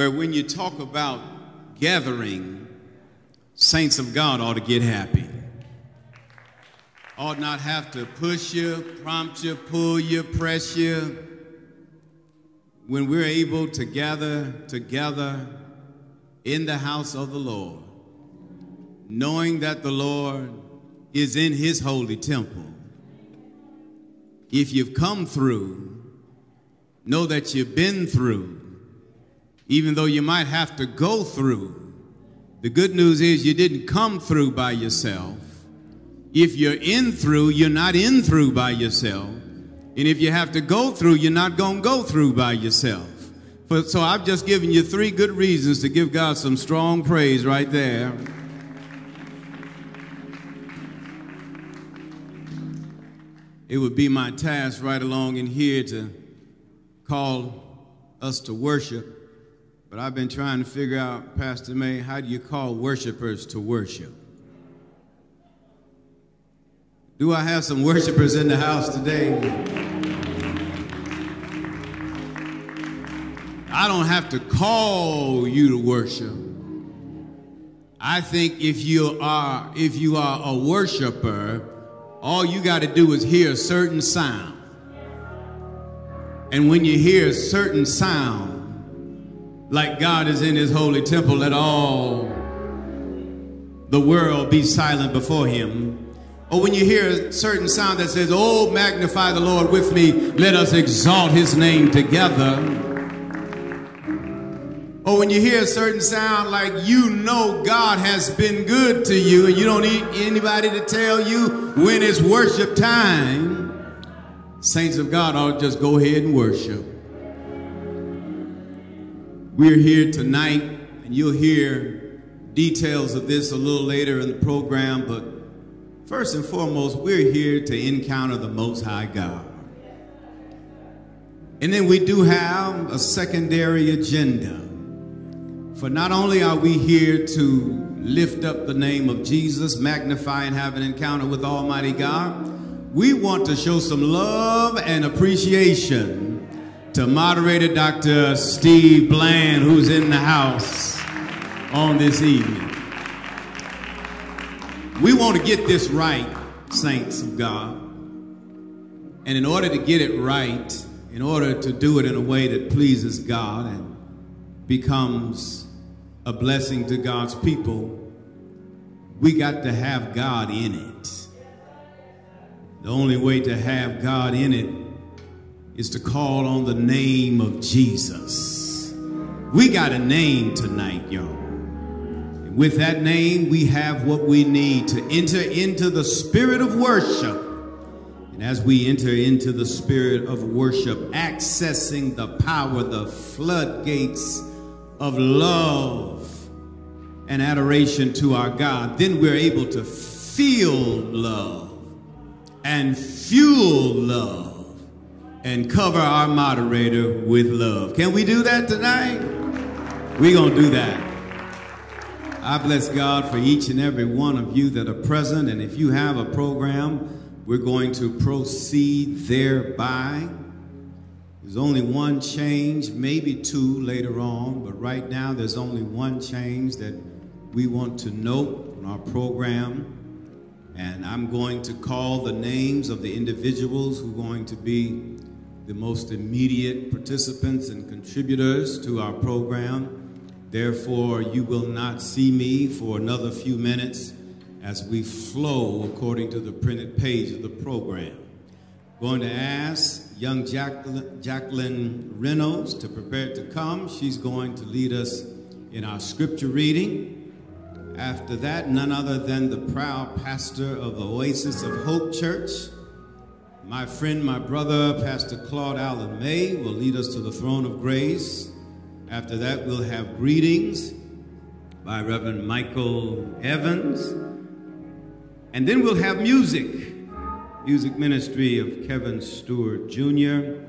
where when you talk about gathering, saints of God ought to get happy. Ought not have to push you, prompt you, pull you, press you. When we're able to gather together in the house of the Lord, knowing that the Lord is in his holy temple. If you've come through, know that you've been through even though you might have to go through. The good news is you didn't come through by yourself. If you're in through, you're not in through by yourself. And if you have to go through, you're not going to go through by yourself. So I've just given you three good reasons to give God some strong praise right there. It would be my task right along in here to call us to worship. But I've been trying to figure out, Pastor May, how do you call worshipers to worship? Do I have some worshipers in the house today? I don't have to call you to worship. I think if you are if you are a worshiper, all you got to do is hear a certain sound. And when you hear a certain sound, like God is in his holy temple, let all the world be silent before him. Or when you hear a certain sound that says, Oh, magnify the Lord with me, let us exalt his name together. Or when you hear a certain sound like you know God has been good to you and you don't need anybody to tell you when it's worship time, saints of God ought to just go ahead and worship. We're here tonight, and you'll hear details of this a little later in the program, but first and foremost, we're here to encounter the Most High God. And then we do have a secondary agenda. For not only are we here to lift up the name of Jesus, magnify and have an encounter with Almighty God, we want to show some love and appreciation to moderator Dr. Steve Bland, who's in the house on this evening. We want to get this right, saints of God. And in order to get it right, in order to do it in a way that pleases God and becomes a blessing to God's people, we got to have God in it. The only way to have God in it is to call on the name of Jesus. We got a name tonight, y'all. With that name, we have what we need to enter into the spirit of worship. And as we enter into the spirit of worship, accessing the power, the floodgates of love and adoration to our God, then we're able to feel love and fuel love and cover our moderator with love. Can we do that tonight? We're going to do that. I bless God for each and every one of you that are present. And if you have a program, we're going to proceed thereby. There's only one change, maybe two later on, but right now there's only one change that we want to note on our program. And I'm going to call the names of the individuals who are going to be the most immediate participants and contributors to our program. Therefore, you will not see me for another few minutes as we flow according to the printed page of the program. Going to ask young Jacqueline, Jacqueline Reynolds to prepare to come. She's going to lead us in our scripture reading. After that, none other than the proud pastor of the Oasis of Hope Church, my friend, my brother, Pastor Claude Allen May, will lead us to the throne of grace. After that, we'll have greetings by Reverend Michael Evans. And then we'll have music, music ministry of Kevin Stewart Jr.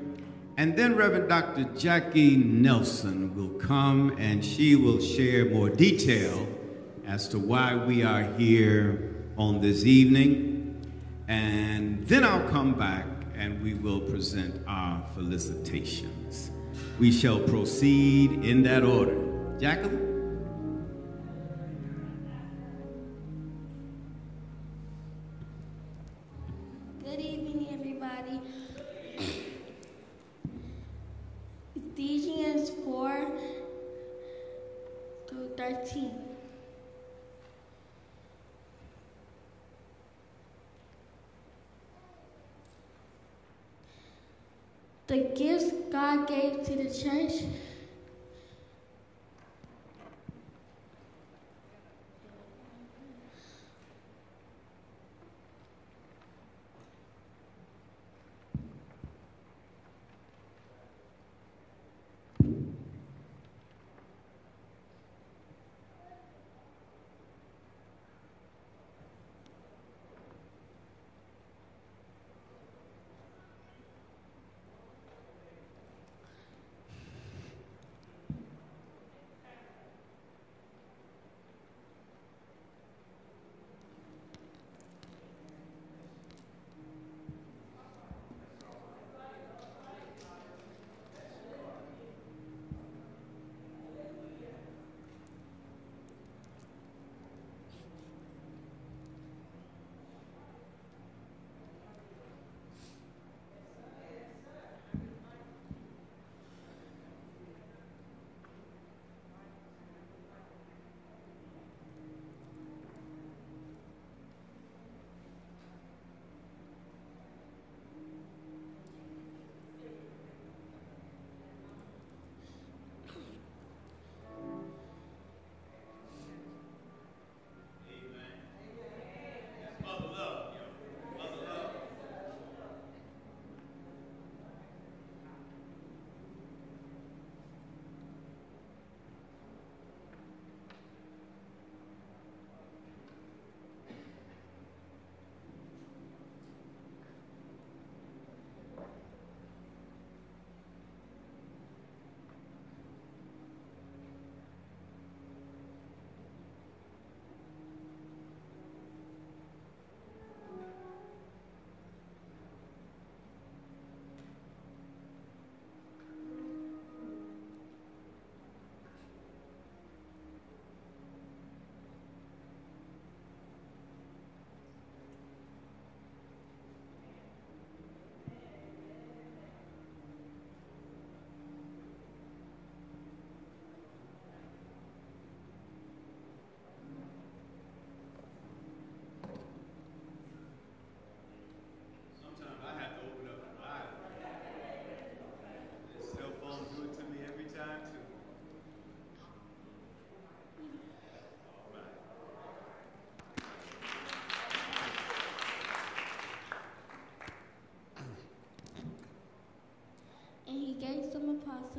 And then Reverend Dr. Jackie Nelson will come and she will share more detail as to why we are here on this evening. And then I'll come back and we will present our felicitations. we shall proceed in that order. Jacqueline? Church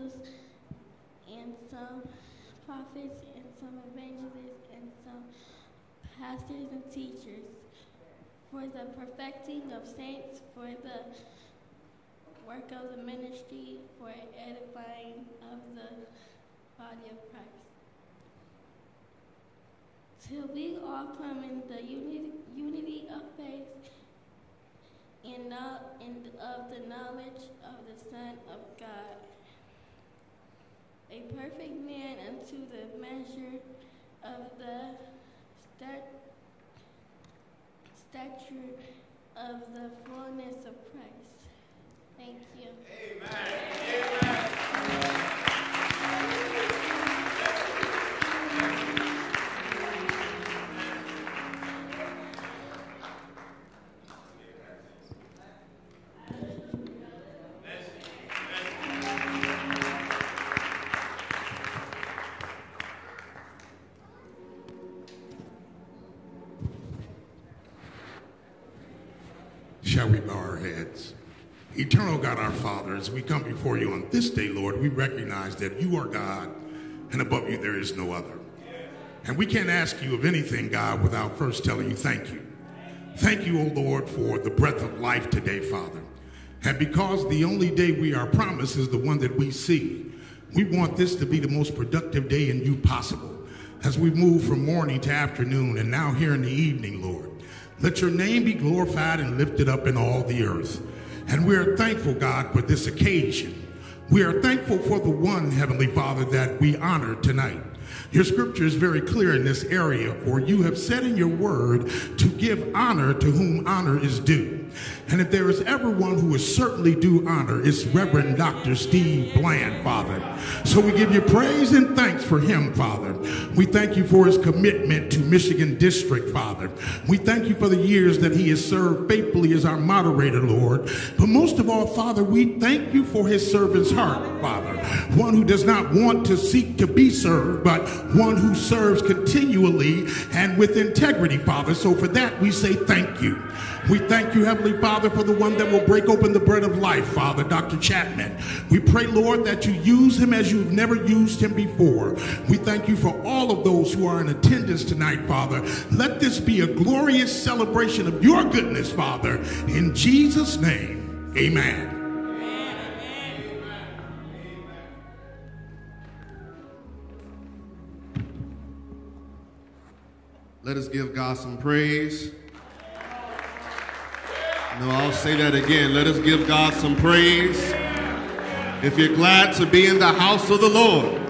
apostles and some prophets and some evangelists and some pastors and teachers for the perfecting of saints, for the work of the ministry, for edifying of the body of Christ. Till we all come in the unity, unity of faith and, know, and of the knowledge of the Son of God, a perfect man unto the measure of the stat, stature of the fullness of Christ. Thank you. Shall God, our Father, as we come before you on this day, Lord, we recognize that you are God, and above you there is no other. And we can't ask you of anything, God, without first telling you thank you. Thank you, O Lord, for the breath of life today, Father. And because the only day we are promised is the one that we see, we want this to be the most productive day in you possible as we move from morning to afternoon and now here in the evening, Lord. Let your name be glorified and lifted up in all the earth. And we're thankful, God, for this occasion. We are thankful for the one, Heavenly Father, that we honor tonight. Your scripture is very clear in this area, for you have said in your word to give honor to whom honor is due. And if there is ever one who is certainly due honor, it's Reverend Dr. Steve Bland, Father. So we give you praise and thanks for him, Father. We thank you for his commitment to Michigan District, Father. We thank you for the years that he has served faithfully as our moderator, Lord. But most of all, Father, we thank you for his servant's heart, Father. One who does not want to seek to be served, but one who serves continually and with integrity, Father. So for that, we say thank you. We thank you, Heavenly Father, for the one that will break open the bread of life, Father, Dr. Chapman. We pray, Lord, that you use him as you've never used him before. We thank you for all of those who are in attendance tonight, Father. Let this be a glorious celebration of your goodness, Father. In Jesus' name, amen. Let us give God some praise. No, I'll say that again. Let us give God some praise. If you're glad to be in the house of the Lord,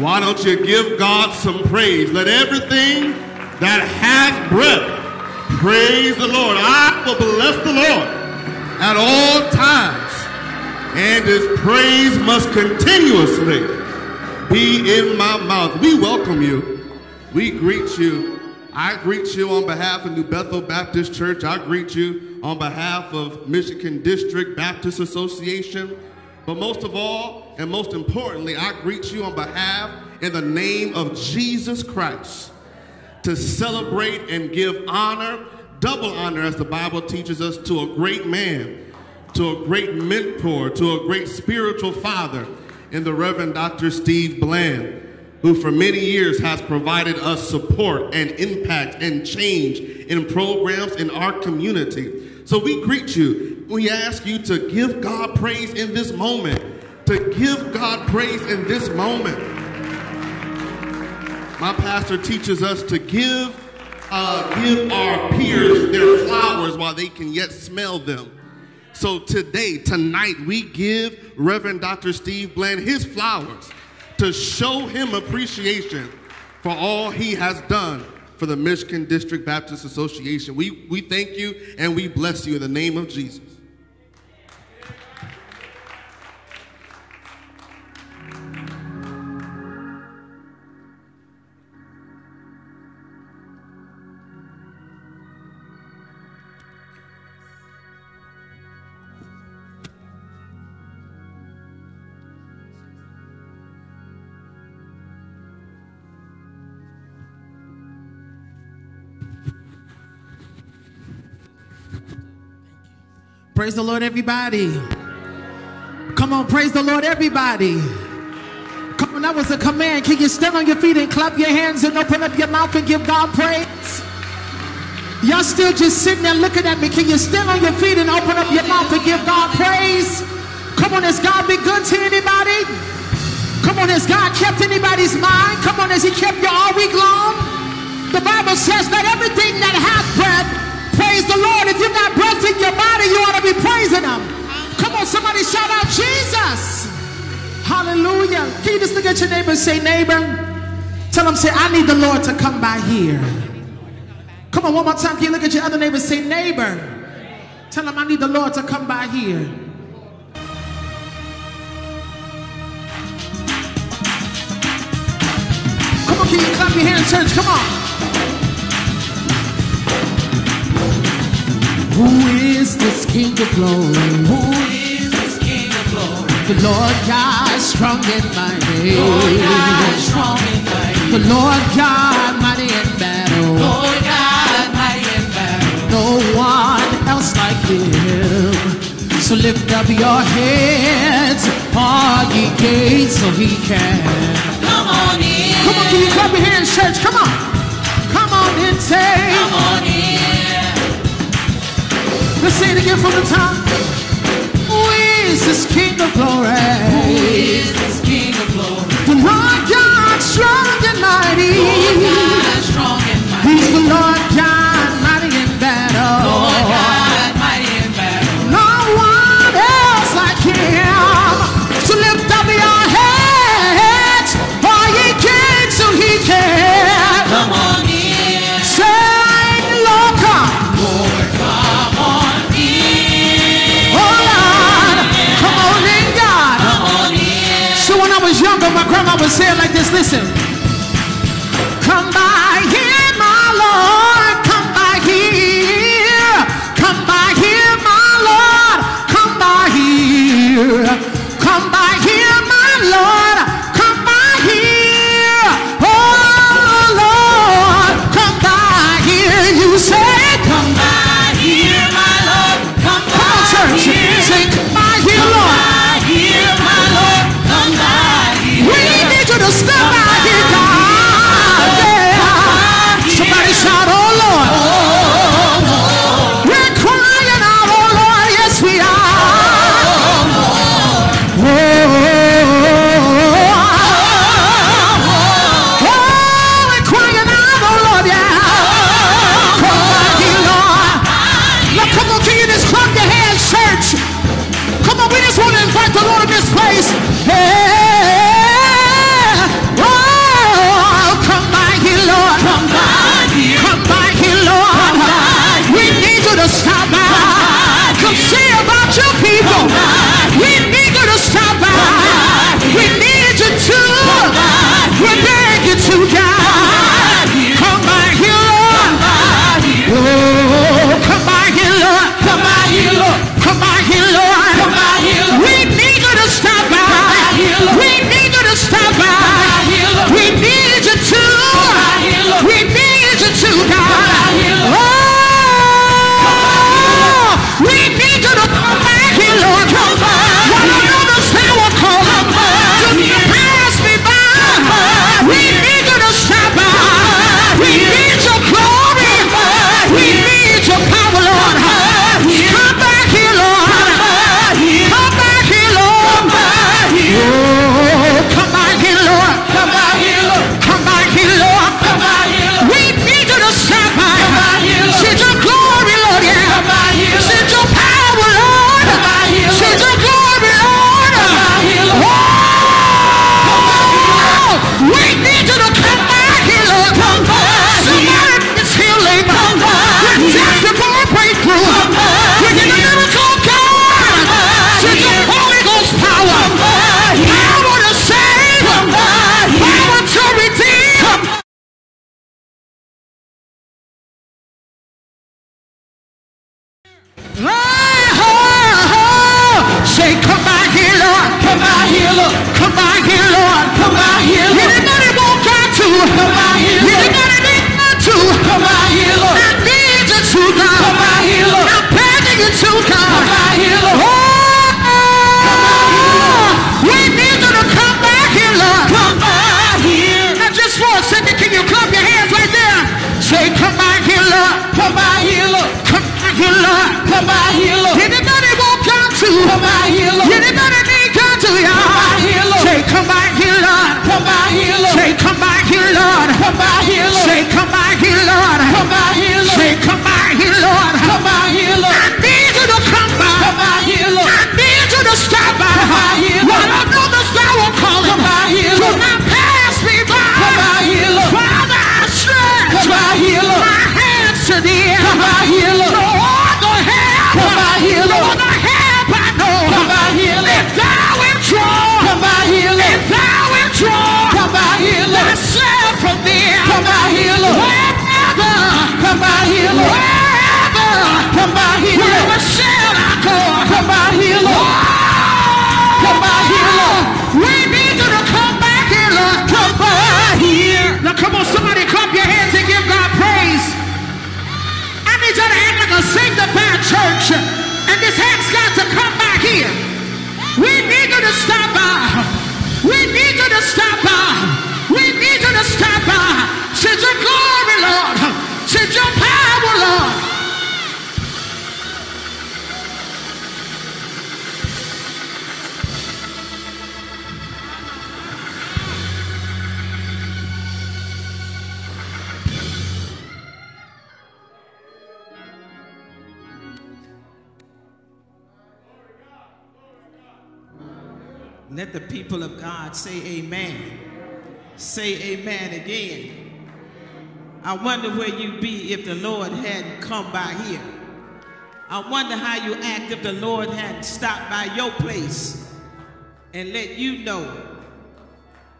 why don't you give God some praise? Let everything that has breath praise the Lord. I will bless the Lord at all times, and his praise must continuously be in my mouth. We welcome you. We greet you. I greet you on behalf of New Bethel Baptist Church. I greet you on behalf of Michigan District Baptist Association. But most of all, and most importantly, I greet you on behalf in the name of Jesus Christ to celebrate and give honor, double honor, as the Bible teaches us, to a great man, to a great mentor, to a great spiritual father in the Reverend Dr. Steve Bland who for many years has provided us support and impact and change in programs in our community. So we greet you. We ask you to give God praise in this moment, to give God praise in this moment. My pastor teaches us to give, uh, give our peers their flowers while they can yet smell them. So today, tonight, we give Reverend Dr. Steve Bland his flowers to show him appreciation for all he has done for the Michigan District Baptist Association. We, we thank you and we bless you in the name of Jesus. Praise the Lord, everybody. Come on, praise the Lord, everybody. Come on, that was a command. Can you stand on your feet and clap your hands and open up your mouth and give God praise? Y'all still just sitting there looking at me. Can you stand on your feet and open up your mouth and give God praise? Come on, has God been good to anybody? Come on, has God kept anybody's mind? Come on, has He kept you all week long? The Bible says that everything that has breath. If you got breath in your body, you ought to be praising Him. Come on, somebody shout out Jesus. Hallelujah. Can you just look at your neighbor and say, neighbor? Tell them, say, I need the Lord to come by here. Come on, one more time. Can you look at your other neighbor and say, neighbor? Tell them, I need the Lord to come by here. Come on, can you clap your hands, church? Come on. Who is this King of glory? Who is this King of glory? The Lord God, strong and mighty. Lord God, strong and mighty. The Lord God, mighty in battle. Lord God, mighty in battle. No one else like Him. So lift up your heads, all ye gates, so He can. Come on in. Come on, can you clap your hands, church? Come on. Come on and say. Come on in. Let's say it again from the top. Who is this King of glory? Who is this King of glory? The Lord God, strong and mighty. Lord God, strong and mighty. He's the Lord God, mighty in battle. Lord God, say it like this. Listen.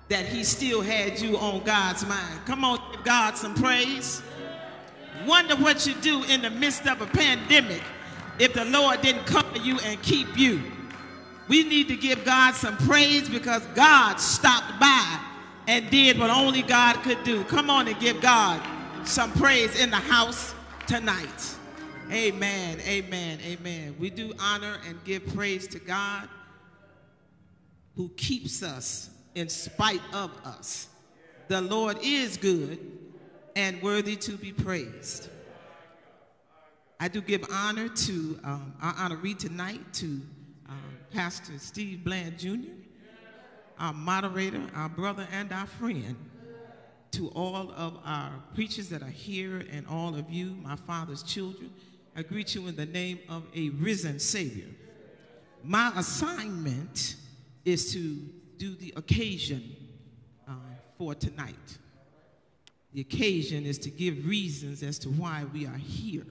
That he still had you on God's mind. Come on, give God some praise. Wonder what you do in the midst of a pandemic if the Lord didn't cover you and keep you. We need to give God some praise because God stopped by and did what only God could do. Come on and give God some praise in the house tonight. Amen, amen, amen. We do honor and give praise to God who keeps us in spite of us. The Lord is good and worthy to be praised. I do give honor to um, our honoree tonight to um, Pastor Steve Bland Jr., our moderator, our brother, and our friend. To all of our preachers that are here and all of you, my father's children, I greet you in the name of a risen Savior. My assignment is to do the occasion uh, for tonight. The occasion is to give reasons as to why we are here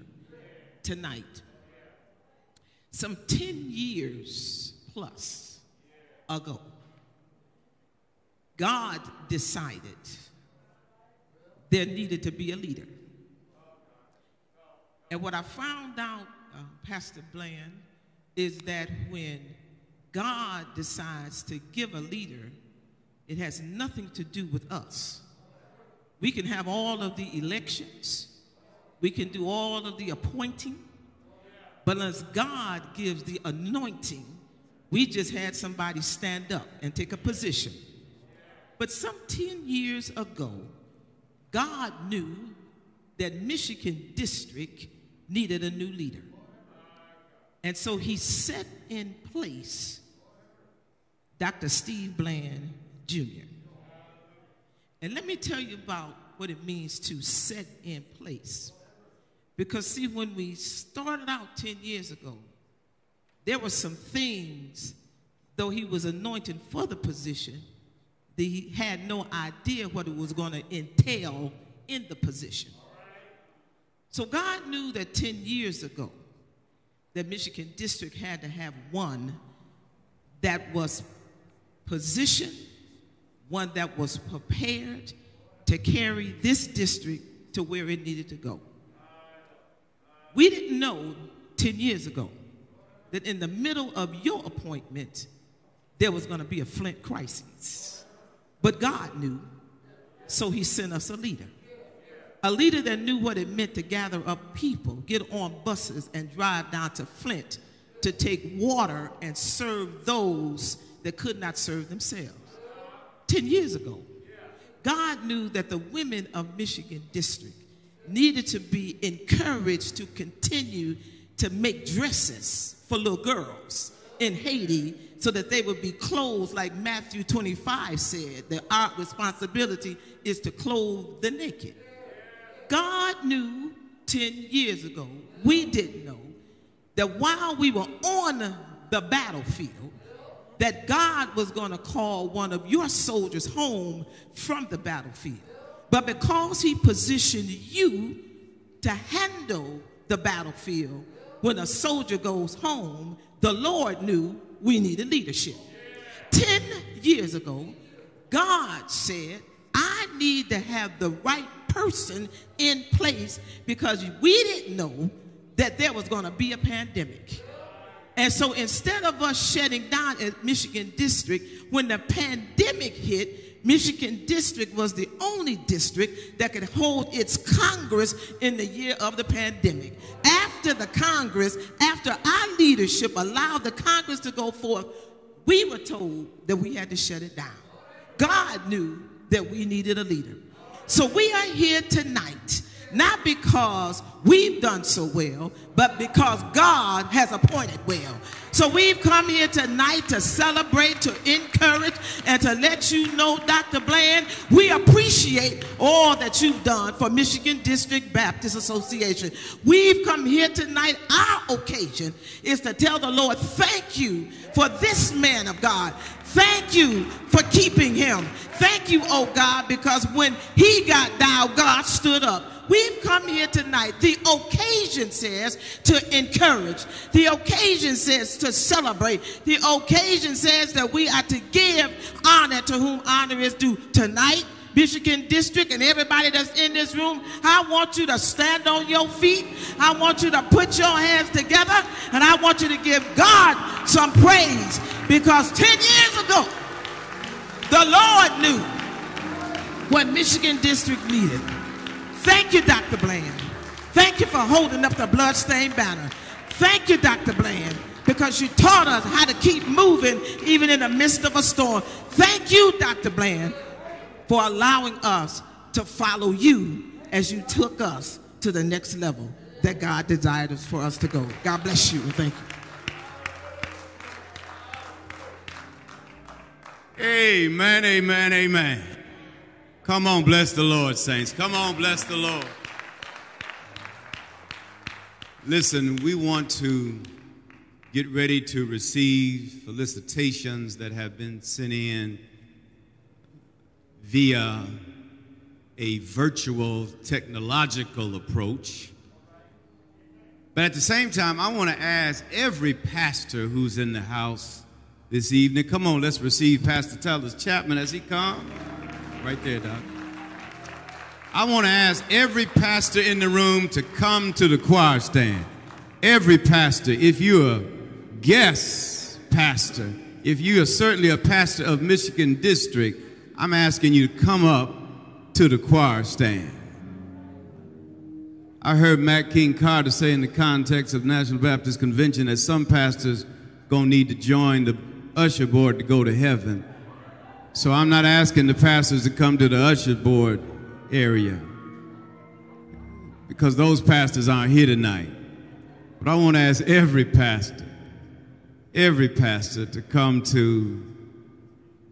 tonight. Some 10 years plus ago, God decided there needed to be a leader. And what I found out, uh, Pastor Bland, is that when God decides to give a leader, it has nothing to do with us. We can have all of the elections, we can do all of the appointing, but unless God gives the anointing, we just had somebody stand up and take a position. But some 10 years ago, God knew that Michigan District needed a new leader. And so he set in place Dr. Steve Bland Jr. And let me tell you about what it means to set in place. Because, see, when we started out 10 years ago, there were some things, though he was anointed for the position, that he had no idea what it was going to entail in the position. So God knew that 10 years ago that Michigan District had to have one that was positioned, one that was prepared to carry this district to where it needed to go. We didn't know 10 years ago that in the middle of your appointment, there was going to be a Flint crisis. But God knew, so He sent us a leader. A leader that knew what it meant to gather up people, get on buses, and drive down to Flint to take water and serve those that could not serve themselves. 10 years ago, God knew that the women of Michigan District needed to be encouraged to continue to make dresses for little girls in Haiti so that they would be clothed like Matthew 25 said that our responsibility is to clothe the naked. God knew 10 years ago, we didn't know, that while we were on the battlefield, that God was going to call one of your soldiers home from the battlefield. But because he positioned you to handle the battlefield, when a soldier goes home, the Lord knew we needed leadership. 10 years ago, God said, I need to have the right person in place because we didn't know that there was going to be a pandemic. And so instead of us shutting down at Michigan District, when the pandemic hit, Michigan District was the only district that could hold its Congress in the year of the pandemic. After the Congress, after our leadership allowed the Congress to go forth, we were told that we had to shut it down. God knew that we needed a leader. So we are here tonight not because we've done so well, but because God has appointed well. So we've come here tonight to celebrate, to encourage, and to let you know, Dr. Bland, we appreciate all that you've done for Michigan District Baptist Association. We've come here tonight. Our occasion is to tell the Lord, thank you for this man of God. Thank you for keeping him. Thank you, oh God, because when he got down, God stood up. We've come here tonight. The occasion says to encourage. The occasion says to celebrate. The occasion says that we are to give honor to whom honor is due. Tonight, Michigan District and everybody that's in this room, I want you to stand on your feet. I want you to put your hands together and I want you to give God some praise because 10 years ago, the Lord knew what Michigan District needed. Thank you, Dr. Bland. Thank you for holding up the bloodstained banner. Thank you, Dr. Bland, because you taught us how to keep moving even in the midst of a storm. Thank you, Dr. Bland, for allowing us to follow you as you took us to the next level that God desired us for us to go. God bless you and thank you. Amen, amen, amen. Come on, bless the Lord, saints. Come on, bless the Lord. Listen, we want to get ready to receive felicitations that have been sent in via a virtual technological approach. But at the same time, I want to ask every pastor who's in the house this evening, come on, let's receive Pastor Taylor Chapman as he comes. Right there, Doc. I want to ask every pastor in the room to come to the choir stand. Every pastor, if you're a guest pastor, if you are certainly a pastor of Michigan District, I'm asking you to come up to the choir stand. I heard Mack King Carter say in the context of National Baptist Convention that some pastors gonna need to join the usher board to go to heaven. So I'm not asking the pastors to come to the usher board area because those pastors aren't here tonight. But I want to ask every pastor, every pastor to come to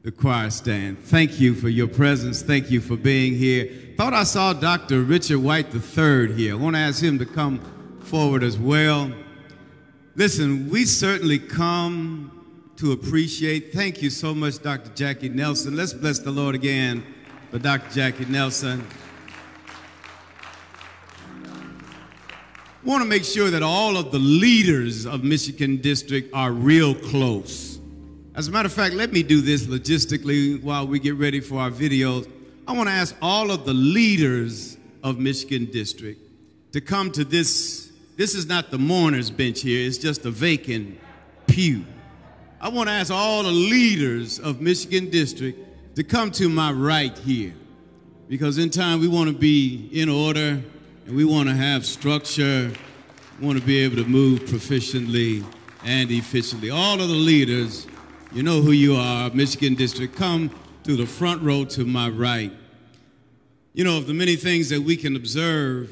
the choir stand. Thank you for your presence. Thank you for being here. Thought I saw Dr. Richard White III here. I want to ask him to come forward as well. Listen, we certainly come to appreciate. Thank you so much, Dr. Jackie Nelson. Let's bless the Lord again for Dr. Jackie Nelson. I want to make sure that all of the leaders of Michigan District are real close. As a matter of fact, let me do this logistically while we get ready for our videos. I want to ask all of the leaders of Michigan District to come to this. This is not the mourner's bench here, it's just a vacant pew. I want to ask all the leaders of Michigan District to come to my right here because in time we want to be in order and we want to have structure, we want to be able to move proficiently and efficiently. All of the leaders, you know who you are, Michigan District, come to the front row to my right. You know, of the many things that we can observe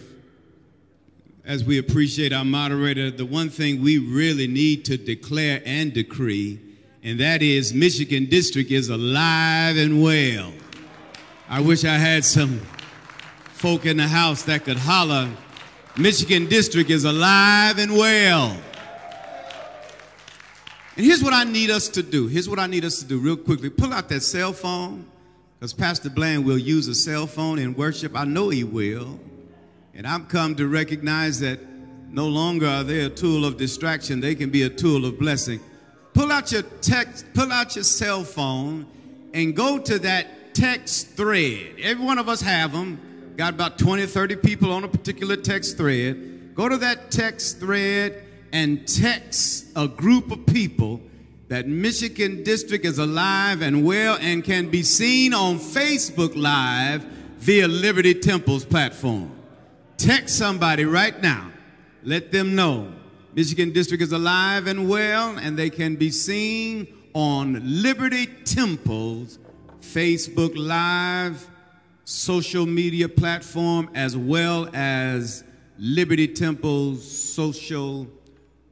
as we appreciate our moderator, the one thing we really need to declare and decree, and that is Michigan District is alive and well. I wish I had some folk in the house that could holler, Michigan District is alive and well. And here's what I need us to do. Here's what I need us to do real quickly. Pull out that cell phone, because Pastor Bland will use a cell phone in worship. I know he will. And I've come to recognize that no longer are they a tool of distraction, they can be a tool of blessing. Pull out your text, pull out your cell phone, and go to that text thread. Every one of us have them got about 20 30 people on a particular text thread. Go to that text thread and text a group of people that Michigan District is alive and well and can be seen on Facebook Live via Liberty Temple's platform. Text somebody right now. Let them know Michigan District is alive and well and they can be seen on Liberty Temple's Facebook Live social media platform as well as Liberty Temple's social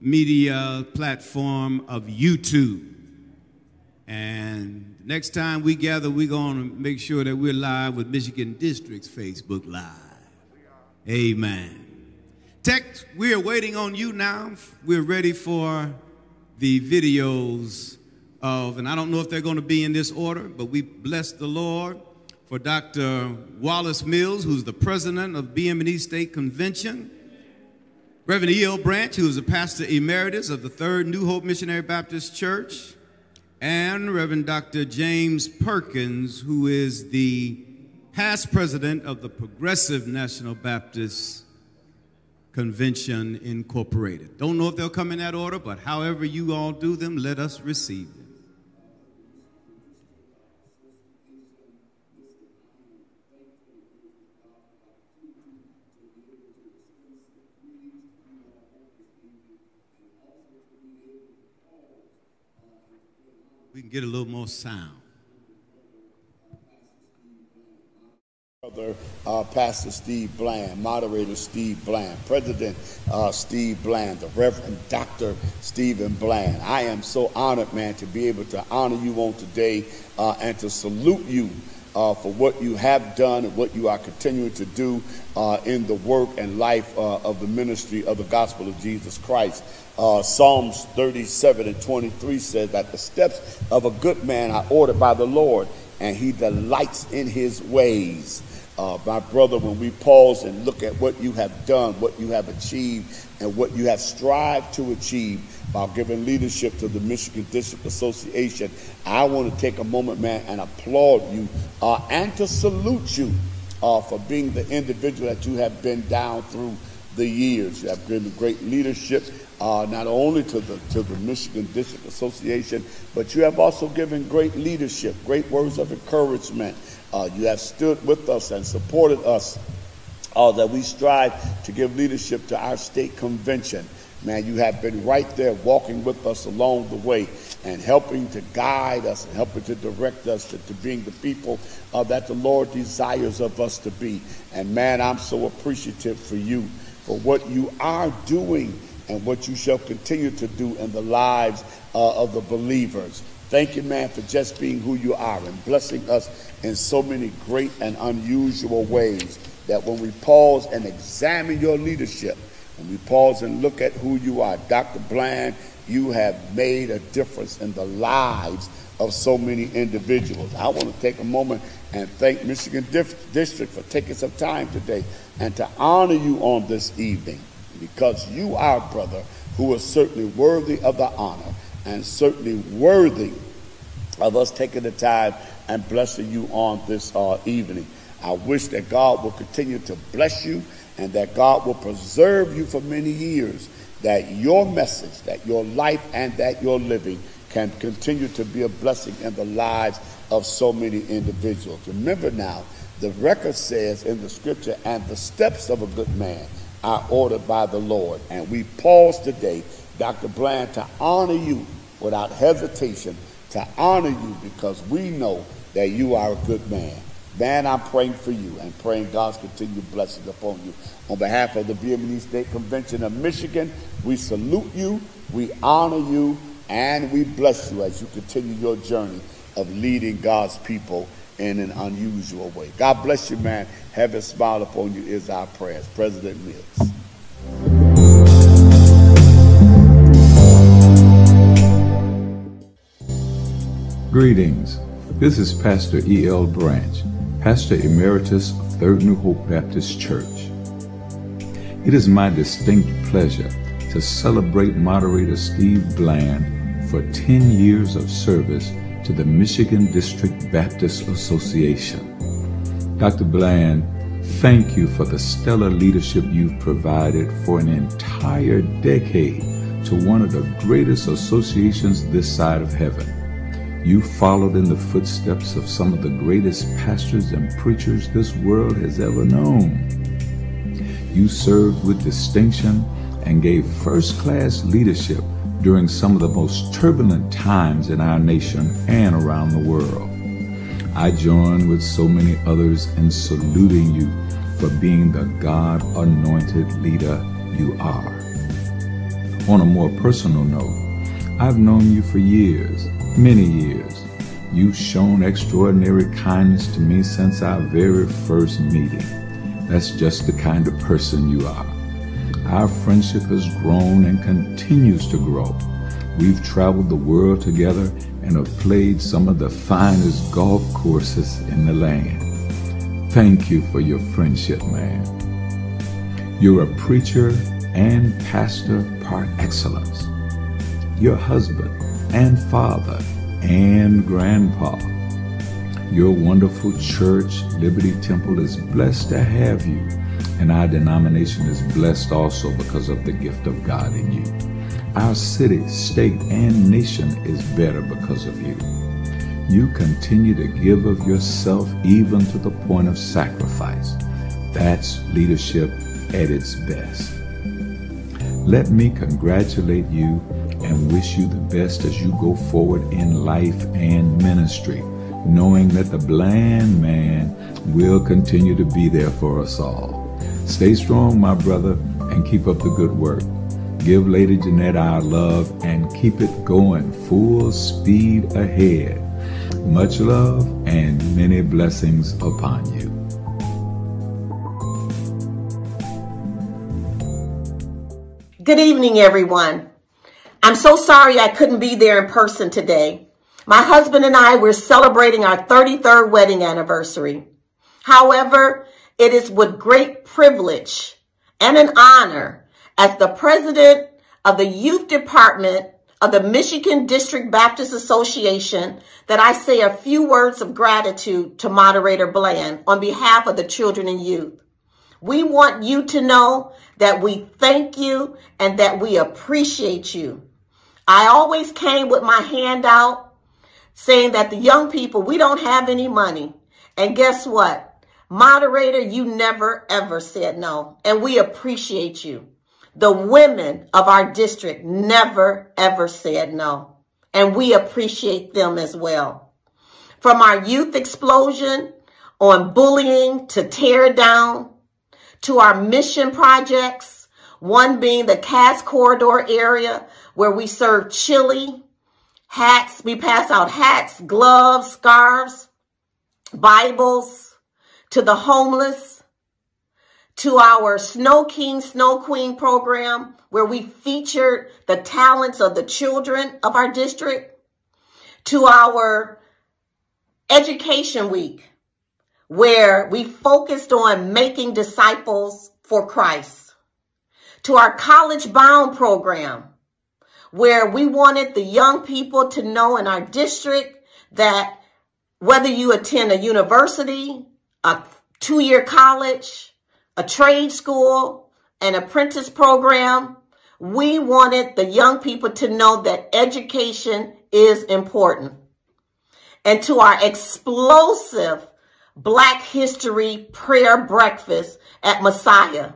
media platform of YouTube. And next time we gather, we're going to make sure that we're live with Michigan District's Facebook Live. Amen. Tech, we are waiting on you now. We're ready for the videos of, and I don't know if they're going to be in this order, but we bless the Lord for Dr. Wallace Mills, who's the president of BME State Convention. Reverend E.L. Branch, who is a pastor emeritus of the Third New Hope Missionary Baptist Church, and Reverend Dr. James Perkins, who is the past president of the Progressive National Baptist Convention Incorporated. Don't know if they'll come in that order, but however you all do them, let us receive them. Get a little more sound. Brother uh, Pastor Steve Bland, moderator Steve Bland, President uh, Steve Bland, the Reverend Dr. Stephen Bland. I am so honored, man, to be able to honor you on today uh, and to salute you uh, for what you have done and what you are continuing to do uh, in the work and life uh, of the ministry of the gospel of Jesus Christ. Psalms 37 and 23 says that the steps of a good man are ordered by the Lord, and he delights in his ways. Uh, my brother, when we pause and look at what you have done, what you have achieved, and what you have strived to achieve by giving leadership to the Michigan District Association, I want to take a moment, man, and applaud you uh, and to salute you uh, for being the individual that you have been down through the years. You have given great leadership uh, not only to the to the Michigan District Association, but you have also given great leadership, great words of encouragement. Uh, you have stood with us and supported us uh, that we strive to give leadership to our state convention. Man, you have been right there walking with us along the way and helping to guide us and helping to direct us to, to being the people uh, that the Lord desires of us to be. And man, I'm so appreciative for you for what you are doing and what you shall continue to do in the lives uh, of the believers. Thank you, man, for just being who you are and blessing us in so many great and unusual ways that when we pause and examine your leadership, when we pause and look at who you are, Dr. Bland, you have made a difference in the lives of so many individuals. I want to take a moment and thank Michigan District for taking some time today and to honor you on this evening because you are a brother who is certainly worthy of the honor and certainly worthy of us taking the time and blessing you on this uh, evening. I wish that God will continue to bless you and that God will preserve you for many years, that your message, that your life, and that your living can continue to be a blessing in the lives of so many individuals. Remember now, the record says in the scripture, and the steps of a good man are ordered by the Lord. And we pause today, Dr. Bland, to honor you without hesitation, to honor you because we know that you are a good man. Man, I'm praying for you and praying God's continued blessings upon you. On behalf of the Wolverine State Convention of Michigan, we salute you, we honor you, and we bless you as you continue your journey of leading God's people in an unusual way. God bless you, man. Heaven smile upon you is our prayers. President Mills. Greetings. This is Pastor E.L. Branch, Pastor Emeritus of Third New Hope Baptist Church. It is my distinct pleasure to celebrate moderator Steve Bland for 10 years of service to the Michigan District Baptist Association. Dr. Bland, thank you for the stellar leadership you've provided for an entire decade to one of the greatest associations this side of heaven. You followed in the footsteps of some of the greatest pastors and preachers this world has ever known. You served with distinction and gave first class leadership during some of the most turbulent times in our nation and around the world. I join with so many others in saluting you for being the God anointed leader you are. On a more personal note, I've known you for years, many years. You've shown extraordinary kindness to me since our very first meeting. That's just the kind of person you are. Our friendship has grown and continues to grow. We've traveled the world together and have played some of the finest golf courses in the land. Thank you for your friendship, man. You're a preacher and pastor par excellence, your husband and father and grandpa. Your wonderful church, Liberty Temple, is blessed to have you, and our denomination is blessed also because of the gift of God in you. Our city, state, and nation is better because of you. You continue to give of yourself even to the point of sacrifice. That's leadership at its best. Let me congratulate you and wish you the best as you go forward in life and ministry, knowing that the bland man will continue to be there for us all. Stay strong, my brother, and keep up the good work. Give Lady Jeanette our love and keep it going full speed ahead. Much love and many blessings upon you. Good evening, everyone. I'm so sorry I couldn't be there in person today. My husband and I were celebrating our 33rd wedding anniversary. However, it is with great privilege and an honor as the president of the youth department of the Michigan District Baptist Association that I say a few words of gratitude to Moderator Bland on behalf of the children and youth. We want you to know that we thank you and that we appreciate you. I always came with my hand out saying that the young people, we don't have any money. And guess what? Moderator, you never ever said no. And we appreciate you. The women of our district never ever said no. And we appreciate them as well. From our youth explosion on bullying to tear down to our mission projects, one being the Cass Corridor area where we serve chili, hats, we pass out hats, gloves, scarves, Bibles, to the homeless, to our Snow King, Snow Queen program, where we featured the talents of the children of our district, to our Education Week, where we focused on making disciples for Christ, to our College Bound program, where we wanted the young people to know in our district that whether you attend a university, a two-year college, a trade school, an apprentice program, we wanted the young people to know that education is important. And to our explosive Black History Prayer Breakfast at Messiah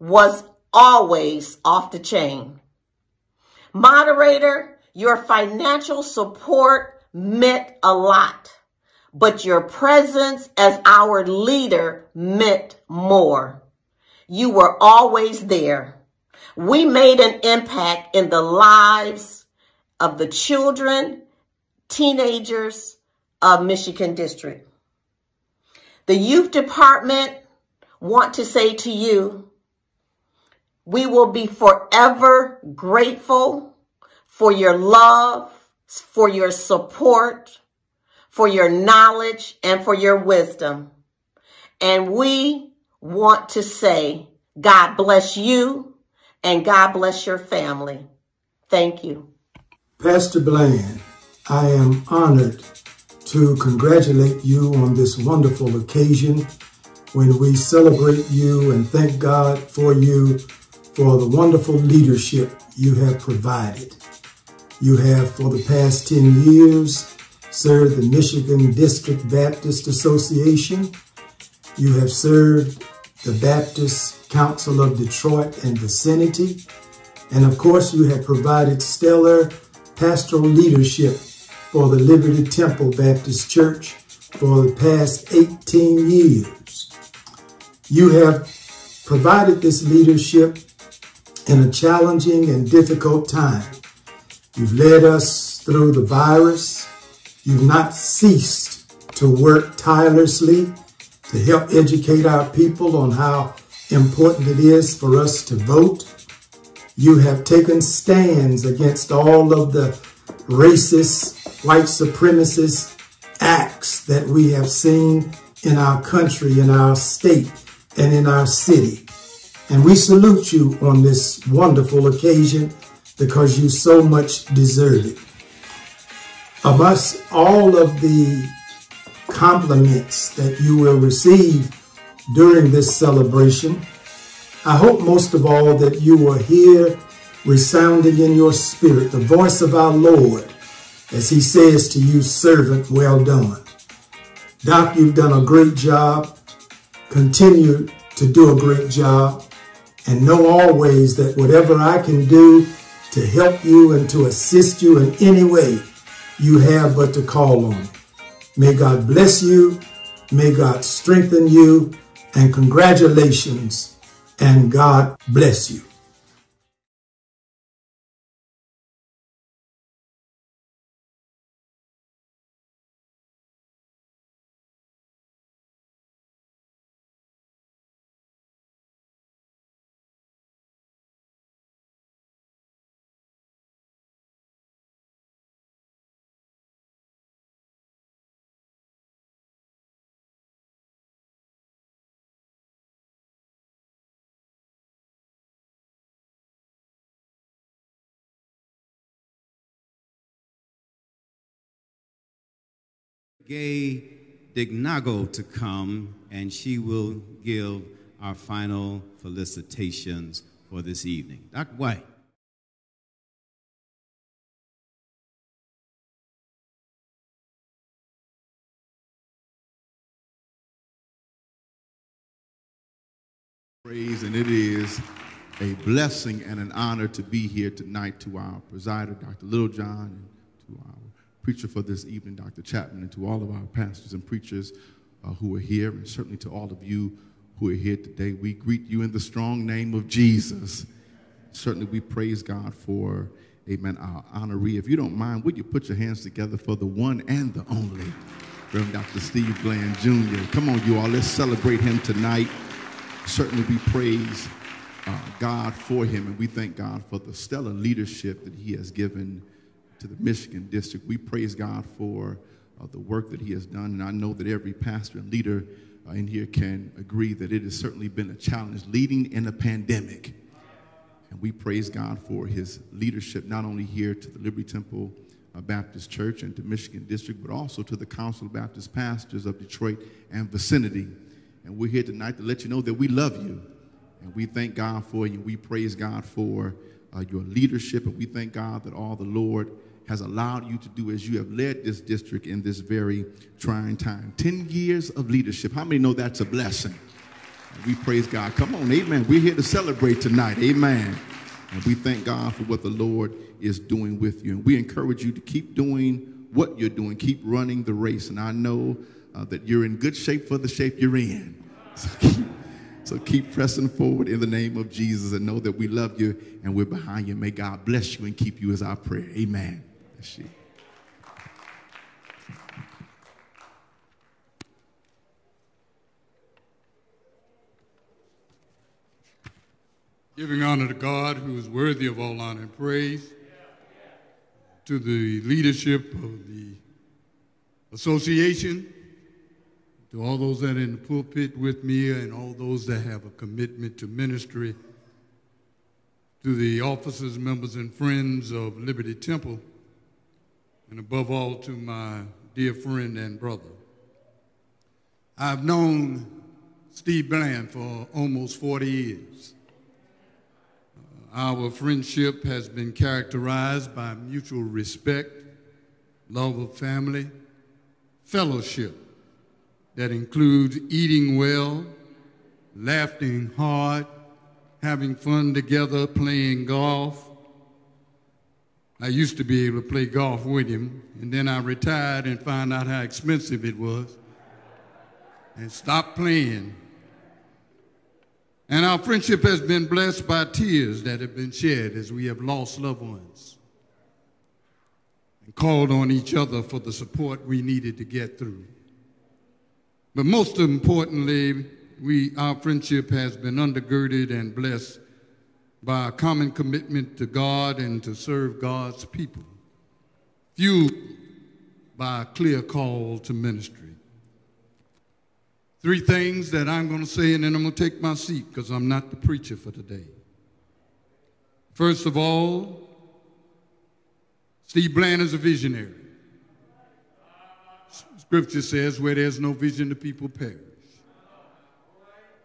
was always off the chain. Moderator, your financial support meant a lot, but your presence as our leader meant more. You were always there. We made an impact in the lives of the children, teenagers of Michigan District. The youth department want to say to you, we will be forever grateful for your love, for your support, for your knowledge, and for your wisdom. And we want to say, God bless you and God bless your family. Thank you. Pastor Bland, I am honored to congratulate you on this wonderful occasion when we celebrate you and thank God for you for the wonderful leadership you have provided. You have, for the past 10 years, served the Michigan District Baptist Association. You have served the Baptist Council of Detroit and vicinity. And of course, you have provided stellar pastoral leadership for the Liberty Temple Baptist Church for the past 18 years. You have provided this leadership in a challenging and difficult time. You've led us through the virus. You've not ceased to work tirelessly to help educate our people on how important it is for us to vote. You have taken stands against all of the racist white supremacist acts that we have seen in our country, in our state, and in our city. And we salute you on this wonderful occasion because you so much deserve it. Amongst all of the compliments that you will receive during this celebration, I hope most of all that you will hear resounding in your spirit the voice of our Lord as he says to you, servant, well done. Doc, you've done a great job. Continue to do a great job and know always that whatever I can do to help you and to assist you in any way, you have but to call on. May God bless you. May God strengthen you. And congratulations. And God bless you. Gay Dignago to come, and she will give our final felicitations for this evening. Dr. White. Praise, and it is a blessing and an honor to be here tonight to our presider, Dr. Littlejohn, and to our preacher for this evening, Dr. Chapman, and to all of our pastors and preachers uh, who are here, and certainly to all of you who are here today. We greet you in the strong name of Jesus. Certainly, we praise God for, amen, our honoree. If you don't mind, would you put your hands together for the one and the only, Reverend Dr. Steve Bland Jr. Come on, you all, let's celebrate him tonight. Certainly, we praise uh, God for him, and we thank God for the stellar leadership that he has given to the Michigan district. We praise God for uh, the work that he has done, and I know that every pastor and leader uh, in here can agree that it has certainly been a challenge leading in a pandemic. And we praise God for his leadership, not only here to the Liberty Temple uh, Baptist Church and to Michigan District, but also to the Council of Baptist Pastors of Detroit and vicinity. And we're here tonight to let you know that we love you. And we thank God for you. We praise God for uh, your leadership. And we thank God that all the Lord has allowed you to do as you have led this district in this very trying time. 10 years of leadership. How many know that's a blessing? We praise God. Come on, amen. We're here to celebrate tonight. Amen. And we thank God for what the Lord is doing with you. And we encourage you to keep doing what you're doing, keep running the race. And I know uh, that you're in good shape for the shape you're in. So keep, so keep pressing forward in the name of Jesus and know that we love you and we're behind you. May God bless you and keep you as our prayer. Amen. You. Giving honor to God who is worthy of all honor and praise, to the leadership of the association, to all those that are in the pulpit with me, and all those that have a commitment to ministry, to the officers, members, and friends of Liberty Temple, and above all to my dear friend and brother. I've known Steve Bland for almost 40 years. Our friendship has been characterized by mutual respect, love of family, fellowship that includes eating well, laughing hard, having fun together, playing golf. I used to be able to play golf with him, and then I retired and found out how expensive it was and stopped playing and our friendship has been blessed by tears that have been shed as we have lost loved ones and called on each other for the support we needed to get through. But most importantly, we, our friendship has been undergirded and blessed by a common commitment to God and to serve God's people, fueled by a clear call to ministry. Three things that I'm going to say, and then I'm going to take my seat because I'm not the preacher for today. First of all, Steve Bland is a visionary. Scripture says, where there's no vision, the people perish.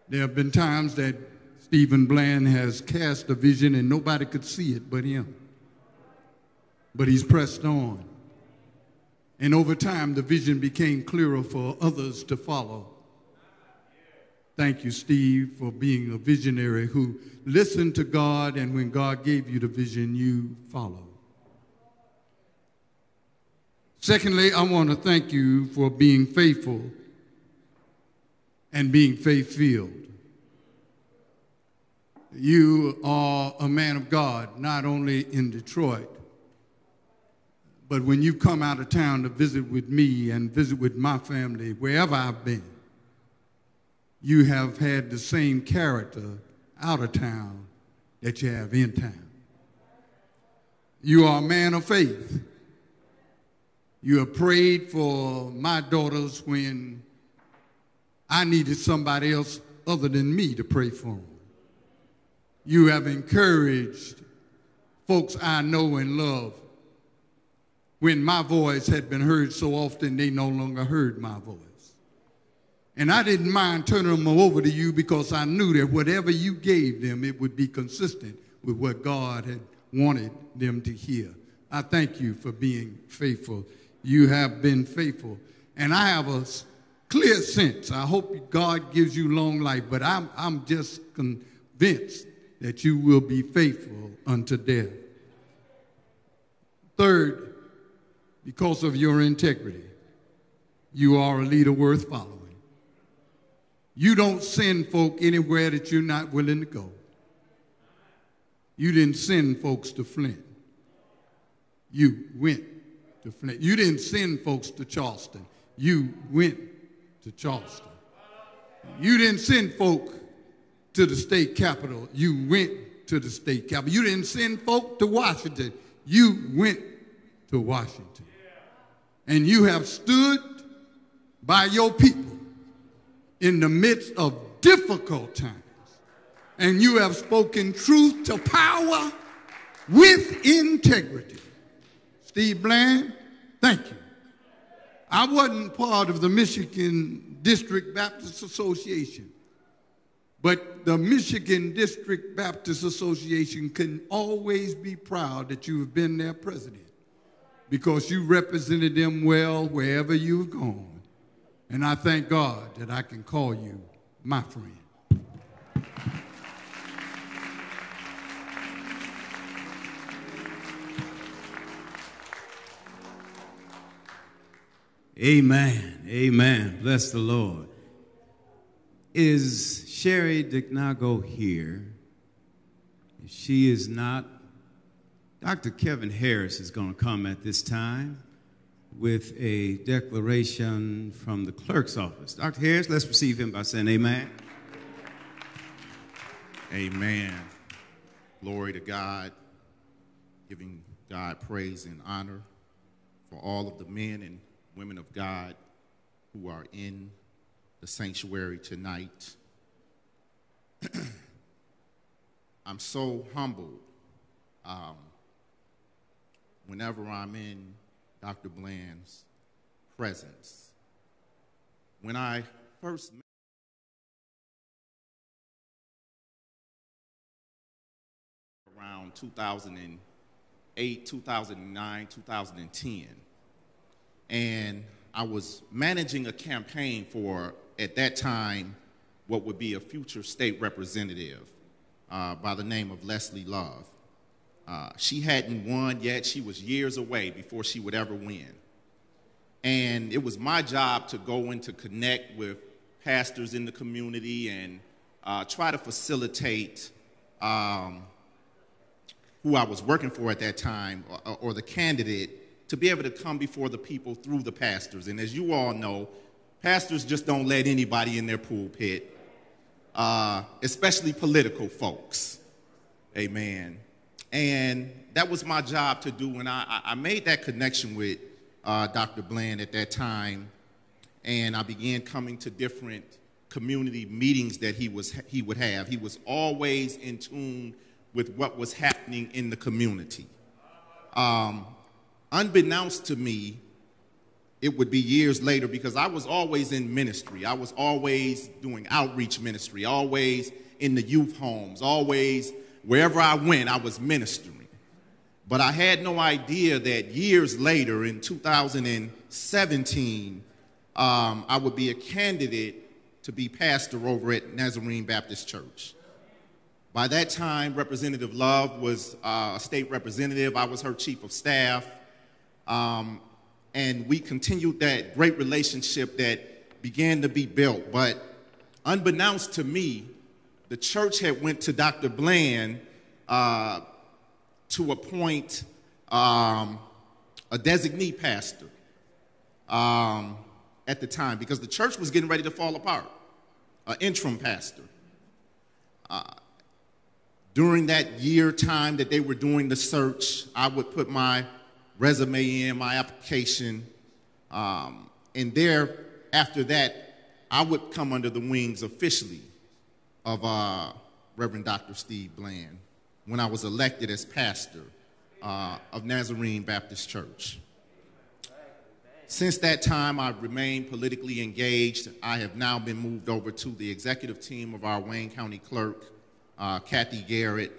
There have been times that Stephen Bland has cast a vision and nobody could see it but him. But he's pressed on. And over time, the vision became clearer for others to follow. Thank you, Steve, for being a visionary who listened to God, and when God gave you the vision, you followed. Secondly, I want to thank you for being faithful and being faith filled. You are a man of God, not only in Detroit, but when you come out of town to visit with me and visit with my family, wherever I've been, you have had the same character out of town that you have in town. You are a man of faith. You have prayed for my daughters when I needed somebody else other than me to pray for them. You have encouraged folks I know and love when my voice had been heard so often they no longer heard my voice. And I didn't mind turning them over to you because I knew that whatever you gave them, it would be consistent with what God had wanted them to hear. I thank you for being faithful you have been faithful. And I have a clear sense. I hope God gives you long life, but I'm, I'm just convinced that you will be faithful unto death. Third, because of your integrity, you are a leader worth following. You don't send folk anywhere that you're not willing to go. You didn't send folks to Flint. You went to Flint. You didn't send folks to Charleston. You went to Charleston. You didn't send folk to the state capitol. You went to the state capitol. You didn't send folk to Washington. You went to Washington. And you have stood by your people in the midst of difficult times. And you have spoken truth to power with integrity. Steve Bland, thank you. I wasn't part of the Michigan District Baptist Association, but the Michigan District Baptist Association can always be proud that you have been their president because you represented them well wherever you've gone. And I thank God that I can call you my friend. Amen. Amen. Bless the Lord. Is Sherry Dignago here? She is not, Dr. Kevin Harris is going to come at this time with a declaration from the clerk's office. Dr. Harris, let's receive him by saying amen. Amen. Glory to God, giving God praise and honor for all of the men and women of God who are in the sanctuary tonight. I'm so humbled um, whenever I'm in Dr. Bland's presence. When I first met around 2008, 2009, 2010, and I was managing a campaign for, at that time, what would be a future state representative uh, by the name of Leslie Love. Uh, she hadn't won yet. She was years away before she would ever win. And it was my job to go in to connect with pastors in the community and uh, try to facilitate um, who I was working for at that time or, or the candidate to be able to come before the people through the pastors. And as you all know, pastors just don't let anybody in their pulpit, uh, especially political folks. Amen. And that was my job to do. when I, I made that connection with uh, Dr. Bland at that time. And I began coming to different community meetings that he, was, he would have. He was always in tune with what was happening in the community. Um, unbeknownst to me, it would be years later because I was always in ministry. I was always doing outreach ministry, always in the youth homes, always wherever I went, I was ministering. But I had no idea that years later, in 2017, um, I would be a candidate to be pastor over at Nazarene Baptist Church. By that time, Representative Love was uh, a state representative. I was her chief of staff. Um, and we continued that great relationship that began to be built. But unbeknownst to me, the church had went to Dr. Bland uh, to appoint um, a designee pastor um, at the time because the church was getting ready to fall apart, an interim pastor. Uh, during that year time that they were doing the search, I would put my resume in, my application, um, and there, after that, I would come under the wings officially of uh, Reverend Dr. Steve Bland when I was elected as pastor uh, of Nazarene Baptist Church. Since that time, I've remained politically engaged. I have now been moved over to the executive team of our Wayne County clerk, uh, Cathy Garrett,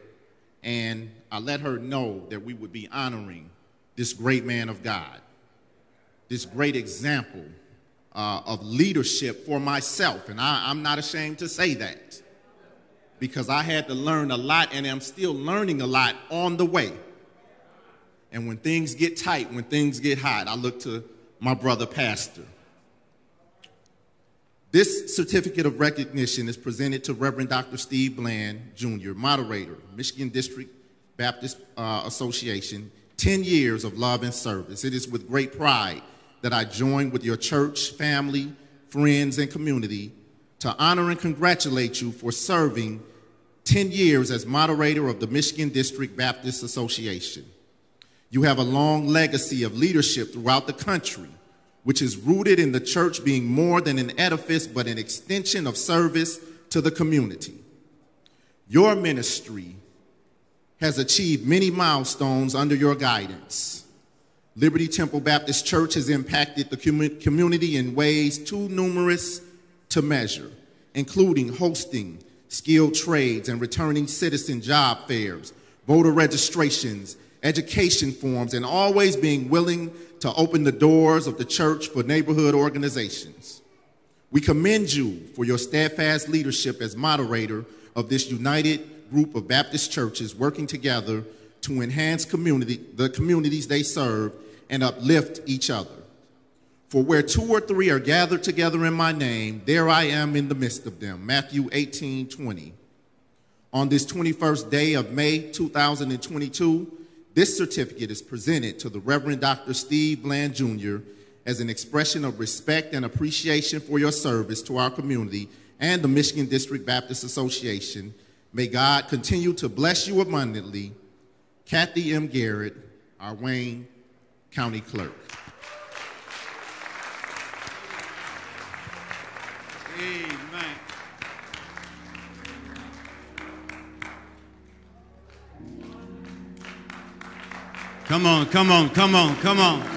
and I let her know that we would be honoring this great man of God, this great example uh, of leadership for myself. And I, I'm not ashamed to say that because I had to learn a lot and I'm still learning a lot on the way. And when things get tight, when things get hot, I look to my brother pastor. This certificate of recognition is presented to Reverend Dr. Steve Bland, Jr., moderator, Michigan District Baptist uh, Association, 10 years of love and service. It is with great pride that I join with your church, family, friends, and community to honor and congratulate you for serving 10 years as moderator of the Michigan District Baptist Association. You have a long legacy of leadership throughout the country which is rooted in the church being more than an edifice, but an extension of service to the community. Your ministry has achieved many milestones under your guidance. Liberty Temple Baptist Church has impacted the community in ways too numerous to measure, including hosting skilled trades and returning citizen job fairs, voter registrations, education forms, and always being willing to open the doors of the church for neighborhood organizations. We commend you for your steadfast leadership as moderator of this united group of Baptist churches working together to enhance community, the communities they serve and uplift each other. For where two or three are gathered together in my name, there I am in the midst of them. Matthew 18, 20. On this 21st day of May 2022, this certificate is presented to the Reverend Dr. Steve Bland Jr. as an expression of respect and appreciation for your service to our community and the Michigan District Baptist Association. May God continue to bless you abundantly. Cathy M. Garrett, our Wayne County Clerk. Amen. Come on, come on, come on, come on.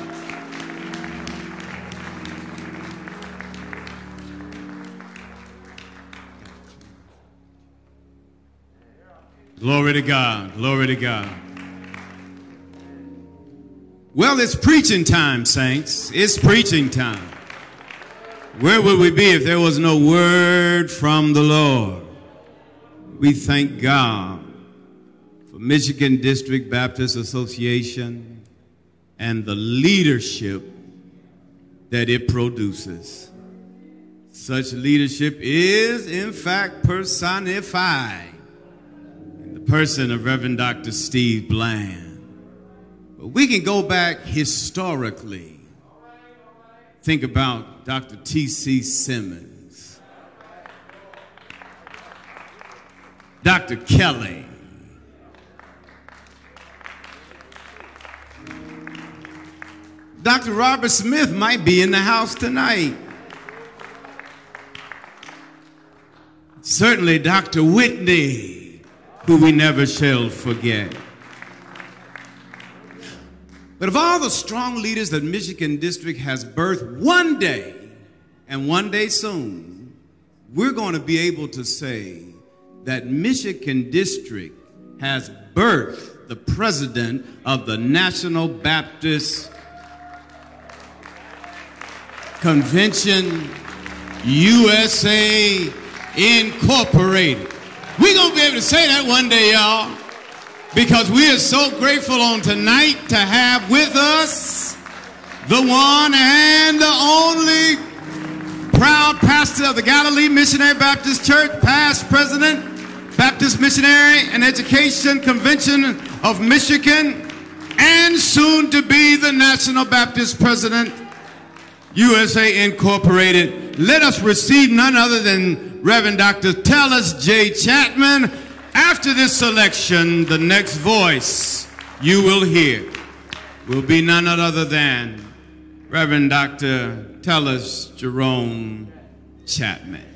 Glory to God, glory to God. Well, it's preaching time, saints. It's preaching time. Where would we be if there was no word from the Lord? We thank God for Michigan District Baptist Association and the leadership that it produces. Such leadership is, in fact, personified person of Reverend Dr. Steve Bland. But we can go back historically. Think about Dr. T.C. Simmons, Dr. Kelly, Dr. Robert Smith might be in the house tonight. certainly Dr. Whitney, who we never shall forget. But of all the strong leaders that Michigan District has birthed, one day, and one day soon, we're going to be able to say that Michigan District has birthed the president of the National Baptist Convention USA Incorporated. We're going to be able to say that one day, y'all, because we are so grateful on tonight to have with us the one and the only proud pastor of the Galilee Missionary Baptist Church, past president, Baptist Missionary and Education Convention of Michigan, and soon to be the National Baptist President, USA Incorporated. Let us receive none other than Reverend Dr. Tellis J. Chapman. After this selection, the next voice you will hear will be none other than Reverend Dr. Tellis Jerome Chapman.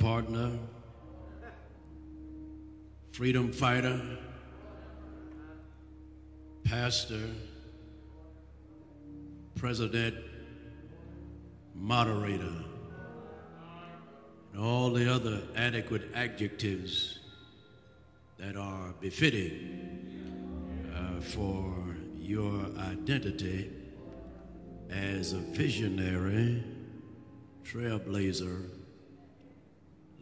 Partner, freedom fighter, pastor, president, moderator, and all the other adequate adjectives that are befitting uh, for your identity as a visionary, trailblazer,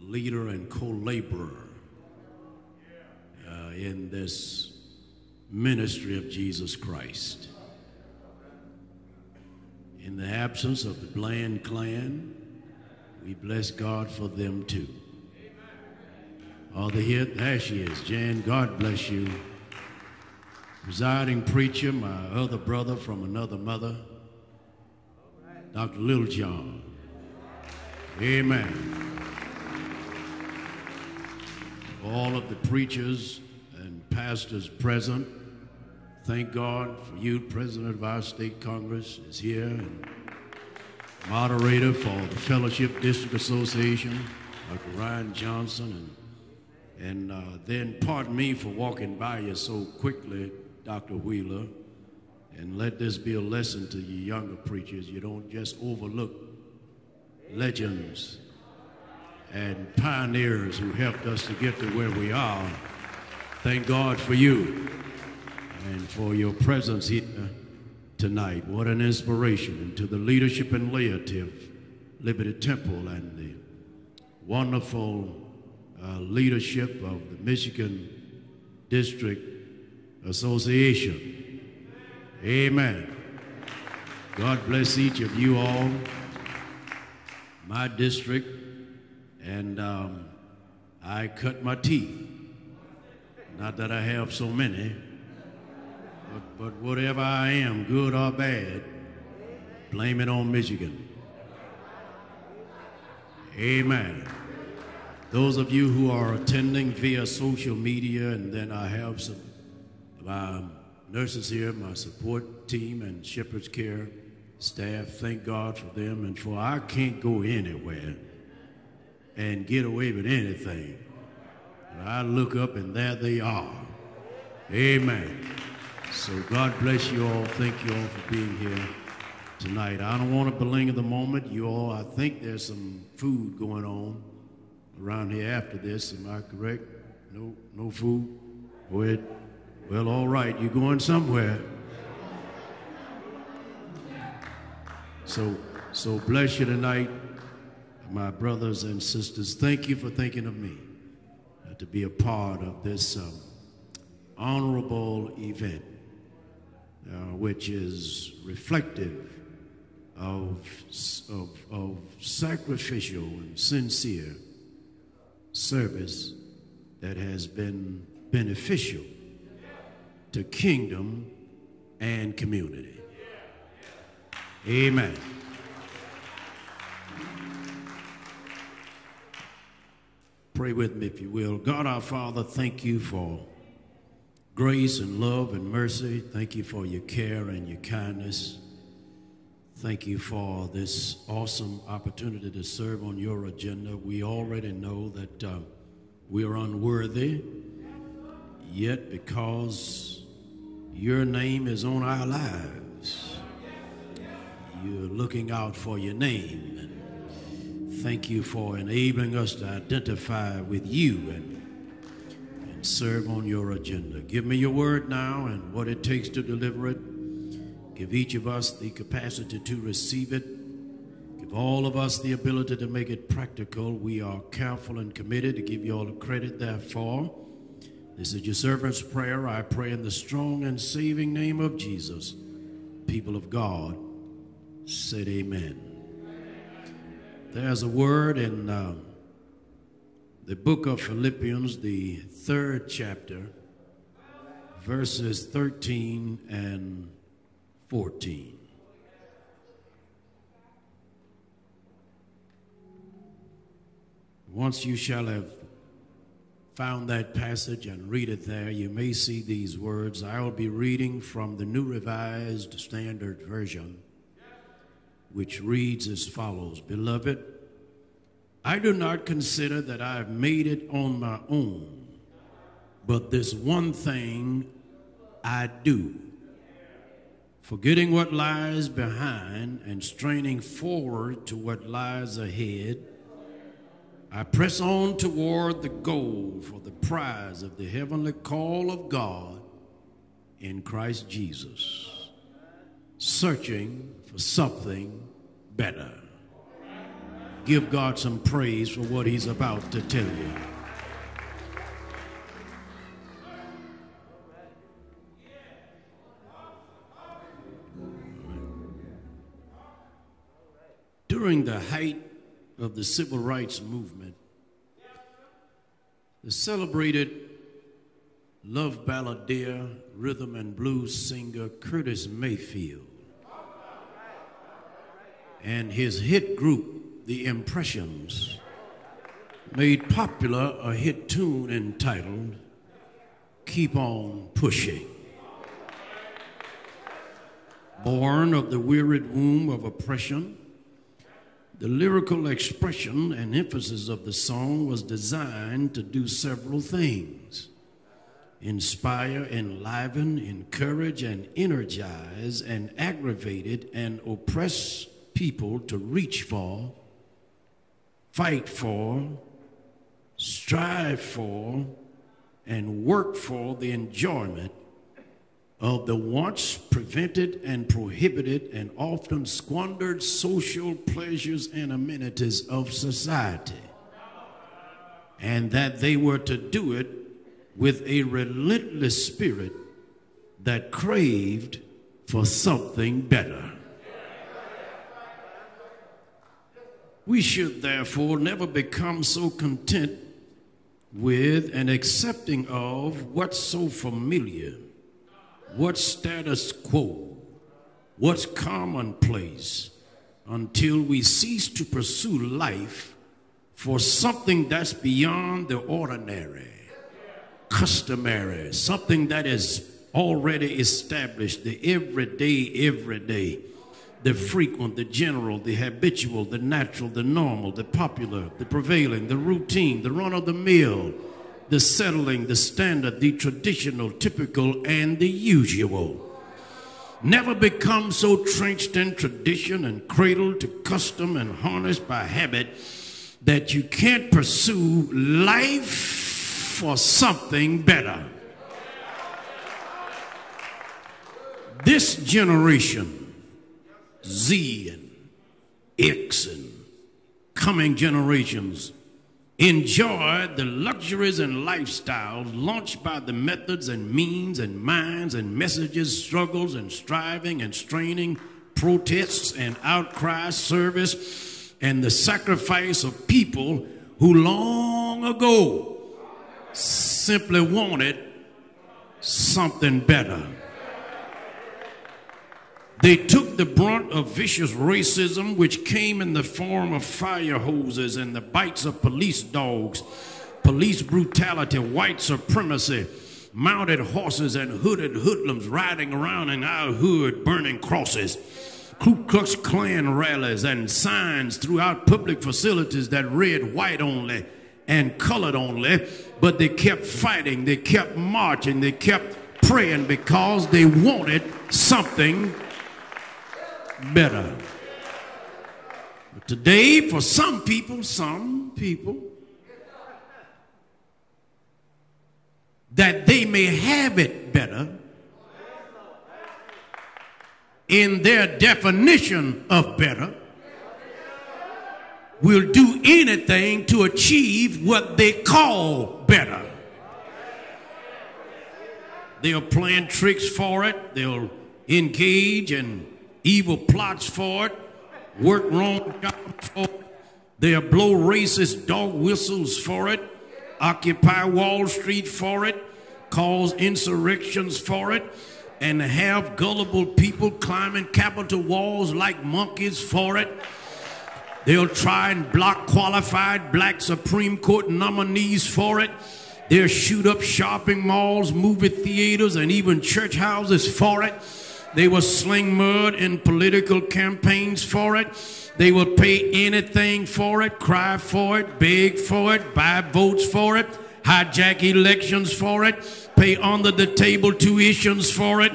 leader, and co laborer uh, in this ministry of Jesus Christ. In the absence of the Bland clan, we bless God for them too. Are they here? There she is. Jan, God bless you. Presiding preacher, my other brother from another mother, Dr. Little John. Amen. All of the preachers and pastors present, thank God for you. President of our state Congress is here and moderator for the Fellowship District Association, Dr. Ryan Johnson. And, and uh, then pardon me for walking by you so quickly, Dr. Wheeler. And let this be a lesson to you younger preachers. You don't just overlook legends and pioneers who helped us to get to where we are. Thank God for you and for your presence here tonight. What an inspiration. And to the leadership and laity of Liberty Temple and the wonderful uh, leadership of the Michigan District Association. Amen. God bless each of you all. My district, and um, I cut my teeth. Not that I have so many, but, but whatever I am, good or bad, blame it on Michigan. Amen. Those of you who are attending via social media, and then I have some um, nurses here, my support team, and Shepherd's Care staff. Thank God for them and for I can't go anywhere and get away with anything. I look up and there they are. Amen. So God bless you all. Thank you all for being here tonight. I don't want to belinger the moment. You all, I think there's some food going on around here after this. Am I correct? No, no food. Ahead. Well, all right. You're going somewhere. So, so bless you tonight, my brothers and sisters. Thank you for thinking of me uh, to be a part of this um, honorable event, uh, which is reflective of, of, of sacrificial and sincere service that has been beneficial to kingdom and community. Amen. Pray with me if you will. God our Father, thank you for grace and love and mercy. Thank you for your care and your kindness. Thank you for this awesome opportunity to serve on your agenda. We already know that uh, we are unworthy, yet because your name is on our lives, you're looking out for your name. Thank you for enabling us to identify with you and, and serve on your agenda. Give me your word now and what it takes to deliver it. Give each of us the capacity to receive it. Give all of us the ability to make it practical. We are careful and committed to give you all the credit, therefore. This is your servant's prayer. I pray in the strong and saving name of Jesus. People of God said, Amen. There's a word in uh, the book of Philippians, the third chapter, verses 13 and 14. Once you shall have found that passage and read it there, you may see these words. I'll be reading from the New Revised Standard Version, which reads as follows Beloved, I do not consider that I have made it on my own, but this one thing I do. Forgetting what lies behind and straining forward to what lies ahead I press on toward the goal for the prize of the heavenly call of God in Christ Jesus, searching for something better. Give God some praise for what He's about to tell you. During the height of the civil rights movement, the celebrated love balladeer, rhythm and blues singer Curtis Mayfield and his hit group, The Impressions, made popular a hit tune entitled Keep On Pushing. Born of the wearied womb of oppression, the lyrical expression and emphasis of the song was designed to do several things inspire, enliven, encourage, and energize, and aggravated and oppress people to reach for, fight for, strive for, and work for the enjoyment of the once prevented and prohibited and often squandered social pleasures and amenities of society, and that they were to do it with a relentless spirit that craved for something better. We should therefore never become so content with and accepting of what's so familiar what's status quo, what's commonplace, until we cease to pursue life for something that's beyond the ordinary, customary, something that is already established, the everyday, everyday, the frequent, the general, the habitual, the natural, the normal, the popular, the prevailing, the routine, the run of the mill the settling, the standard, the traditional, typical, and the usual. Never become so trenched in tradition and cradled to custom and harnessed by habit that you can't pursue life for something better. This generation, Z and X and coming generations, enjoy the luxuries and lifestyles launched by the methods and means and minds and messages, struggles and striving and straining, protests and outcry, service, and the sacrifice of people who long ago simply wanted something better. They took the brunt of vicious racism, which came in the form of fire hoses and the bites of police dogs, police brutality, white supremacy, mounted horses and hooded hoodlums riding around in our hood burning crosses, Ku Klux Klan rallies and signs throughout public facilities that read white only and colored only, but they kept fighting, they kept marching, they kept praying because they wanted something better. But today, for some people, some people, that they may have it better in their definition of better will do anything to achieve what they call better. They'll plan tricks for it, they'll engage in evil plots for it, work wrong jobs for it, they'll blow racist dog whistles for it, occupy Wall Street for it, cause insurrections for it, and have gullible people climbing Capitol walls like monkeys for it. They'll try and block qualified black Supreme Court nominees for it. They'll shoot up shopping malls, movie theaters, and even church houses for it. They will sling mud in political campaigns for it. They will pay anything for it, cry for it, beg for it, buy votes for it, hijack elections for it, pay under the table tuitions for it.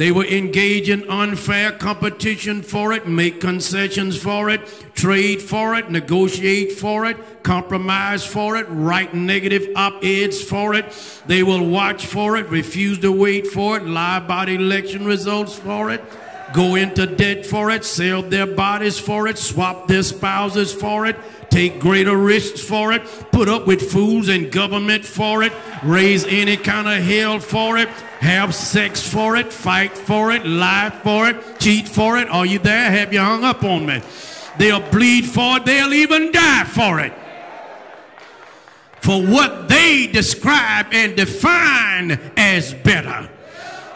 They will engage in unfair competition for it, make concessions for it, trade for it, negotiate for it, compromise for it, write negative op eds for it. They will watch for it, refuse to wait for it, lie about election results for it, go into debt for it, sell their bodies for it, swap their spouses for it, take greater risks for it, put up with fools and government for it, raise any kind of hell for it, have sex for it, fight for it, lie for it, cheat for it. Are you there? Have you hung up on me? They'll bleed for it, they'll even die for it. For what they describe and define as better.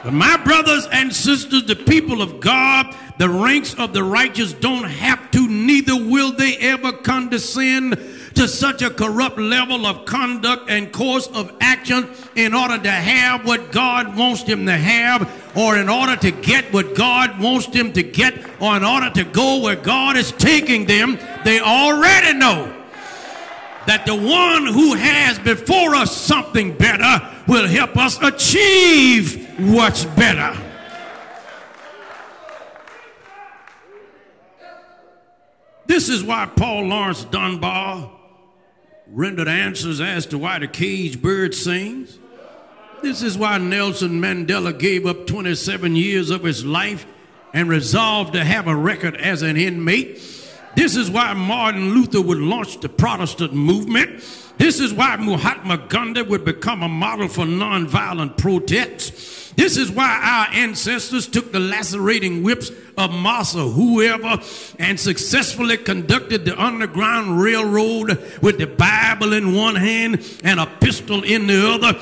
But my brothers and sisters, the people of God, the ranks of the righteous don't have to, neither will they ever condescend to such a corrupt level of conduct and course of action in order to have what God wants them to have, or in order to get what God wants them to get, or in order to go where God is taking them. They already know that the one who has before us something better will help us achieve what's better. This is why Paul Laurence Dunbar rendered answers as to why the caged bird sings. This is why Nelson Mandela gave up 27 years of his life and resolved to have a record as an inmate. This is why Martin Luther would launch the Protestant movement. This is why Mahatma Gandhi would become a model for nonviolent protests. This is why our ancestors took the lacerating whips of Massa, whoever, and successfully conducted the Underground Railroad with the Bible in one hand and a pistol in the other,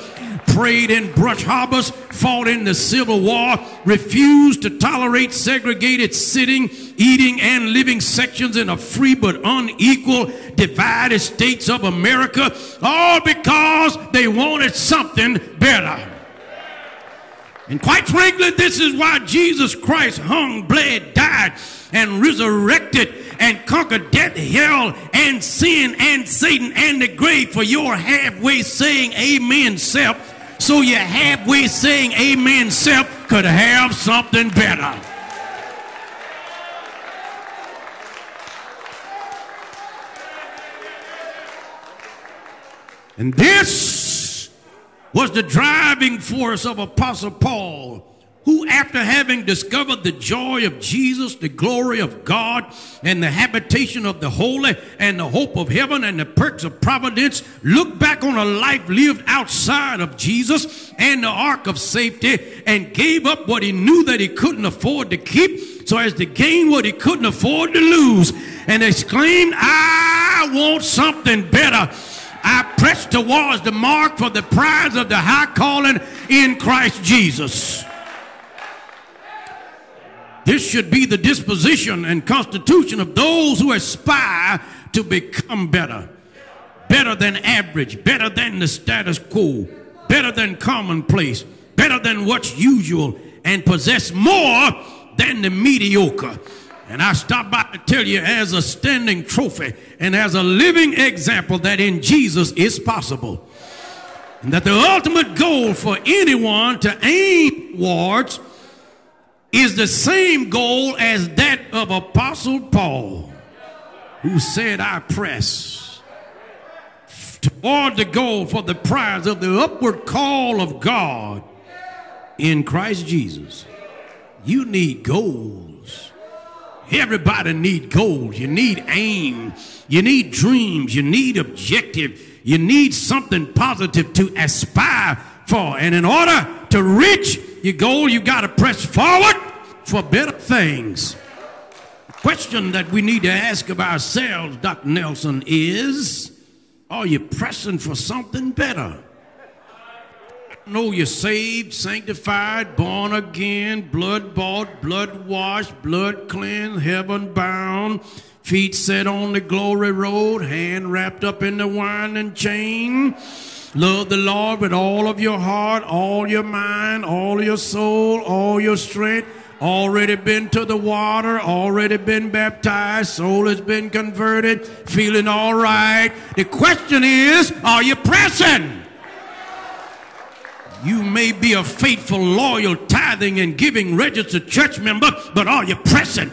prayed in brush harbors, fought in the Civil War, refused to tolerate segregated sitting, eating, and living sections in a free but unequal divided states of America, all because they wanted something better. And quite frankly, this is why Jesus Christ hung, bled, died, and resurrected and conquered death, hell, and sin, and Satan, and the grave for your halfway saying amen self. So your halfway saying amen self could have something better. And this was the driving force of Apostle Paul, who, after having discovered the joy of Jesus, the glory of God, and the habitation of the holy, and the hope of heaven, and the perks of providence, looked back on a life lived outside of Jesus and the ark of safety, and gave up what he knew that he couldn't afford to keep, so as to gain what he couldn't afford to lose, and exclaimed, I want something better. I press towards the mark for the prize of the high calling in Christ Jesus. This should be the disposition and constitution of those who aspire to become better. Better than average, better than the status quo, better than commonplace, better than what's usual, and possess more than the mediocre. And I stop by to tell you as a standing trophy and as a living example that in Jesus is possible. And that the ultimate goal for anyone to aim towards is the same goal as that of Apostle Paul, who said, I press toward the goal for the prize of the upward call of God in Christ Jesus. You need goals. Everybody need goals. You need aim. You need dreams. You need objective. You need something positive to aspire for. And in order to reach your goal, you got to press forward for better things. Question that we need to ask of ourselves, Dr. Nelson, is are you pressing for something better? Know you're saved, sanctified, born again, blood bought, blood washed, blood cleansed, heaven bound, feet set on the glory road, hand wrapped up in the winding chain. Love the Lord with all of your heart, all your mind, all your soul, all your strength. Already been to the water, already been baptized, soul has been converted, feeling all right. The question is, are you pressing? You may be a faithful, loyal, tithing, and giving registered church member, but are you pressing?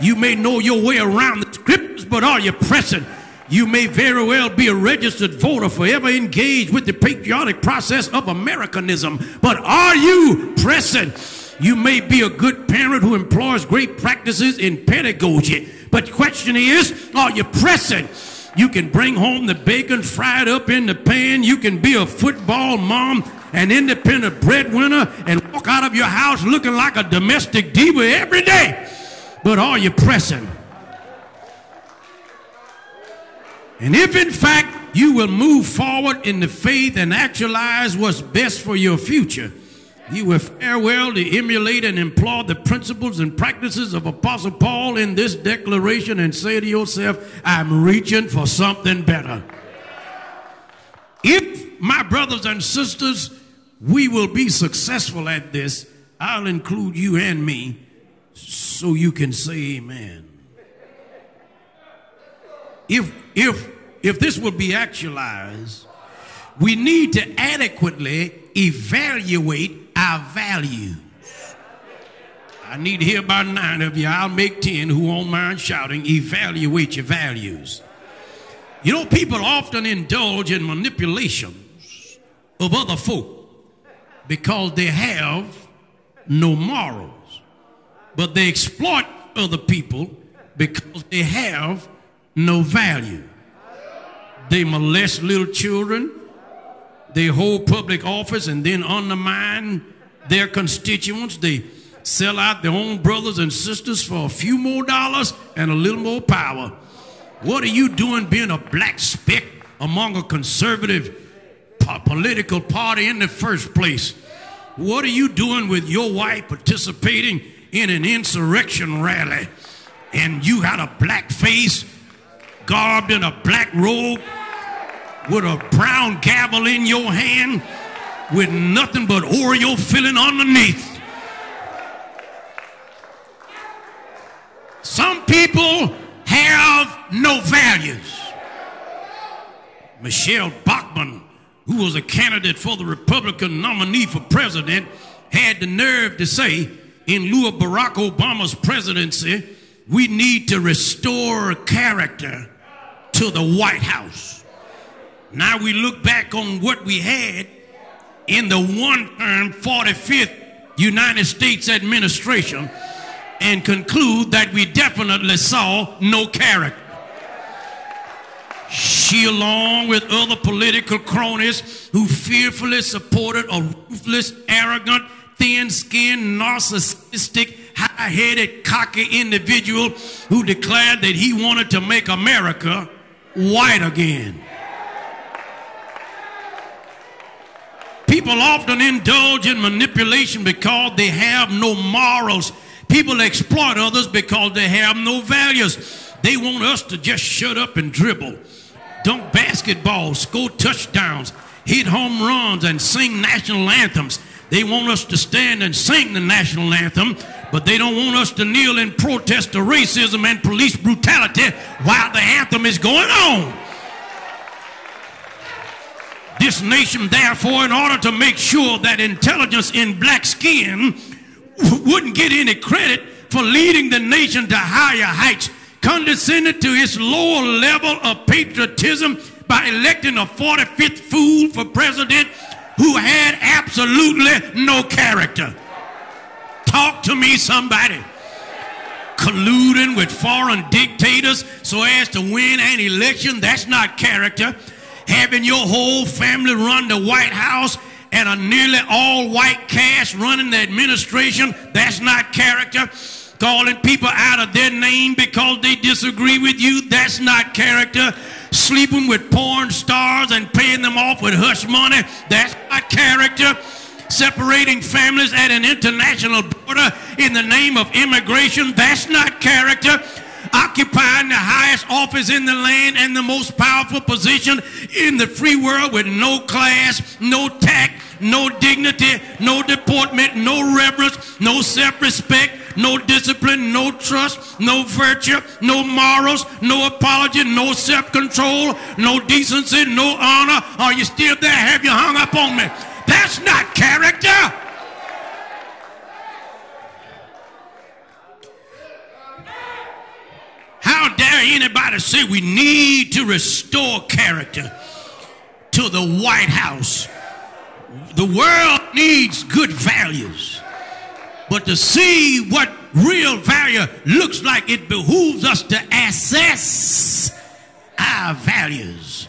You may know your way around the scriptures, but are you pressing? You may very well be a registered voter, forever engaged with the patriotic process of Americanism, but are you pressing? You may be a good parent who employs great practices in pedagogy, but the question is, are you pressing? You can bring home the bacon fried up in the pan. You can be a football mom an independent breadwinner and walk out of your house looking like a domestic diva every day. But are you pressing? And if in fact you will move forward in the faith and actualize what's best for your future, you will fare well to emulate and employ the principles and practices of Apostle Paul in this declaration and say to yourself, I'm reaching for something better. If my brothers and sisters we will be successful at this, I'll include you and me so you can say amen. If, if, if this will be actualized, we need to adequately evaluate our values. I need to hear about nine of you. I'll make ten who won't mind shouting. Evaluate your values. You know, people often indulge in manipulations of other folk because they have no morals. But they exploit other people because they have no value. They molest little children. They hold public office and then undermine their constituents. They sell out their own brothers and sisters for a few more dollars and a little more power. What are you doing being a black speck among a conservative political party in the first place? What are you doing with your wife participating in an insurrection rally and you had a black face, garbed in a black robe, with a brown gavel in your hand, with nothing but Oreo filling underneath? Some people have no values. Michele Bachmann, who was a candidate for the Republican nominee for president, had the nerve to say, in lieu of Barack Obama's presidency, we need to restore character to the White House. Now we look back on what we had in the one term 45th United States administration and conclude that we definitely saw no character. She, along with other political cronies who fearfully supported a ruthless, arrogant, thin skinned, narcissistic, high headed, cocky individual who declared that he wanted to make America white again. People often indulge in manipulation because they have no morals People exploit others because they have no values. They want us to just shut up and dribble, dunk basketball, score touchdowns, hit home runs, and sing national anthems. They want us to stand and sing the national anthem, but they don't want us to kneel in protest to racism and police brutality while the anthem is going on. This nation, therefore, in order to make sure that intelligence in black skin wouldn't get any credit for leading the nation to higher heights, condescended to its lower level of patriotism by electing a 45th fool for president who had absolutely no character. Talk to me, somebody. Colluding with foreign dictators so as to win an election, that's not character. Having your whole family run the White House and a nearly all white cast running the administration, that's not character. Calling people out of their name because they disagree with you, that's not character. Sleeping with porn stars and paying them off with hush money, that's not character separating families at an international border in the name of immigration. That's not character. Occupying the highest office in the land and the most powerful position in the free world with no class, no tact, no dignity, no deportment, no reverence, no self respect, no discipline, no trust, no virtue, no morals, no apology, no self control, no decency, no honor. Are you still there? Have you hung up on me? That's not character. How dare anybody say we need to restore character to the White House? The world needs good values. But to see what real value looks like, it behooves us to assess our values.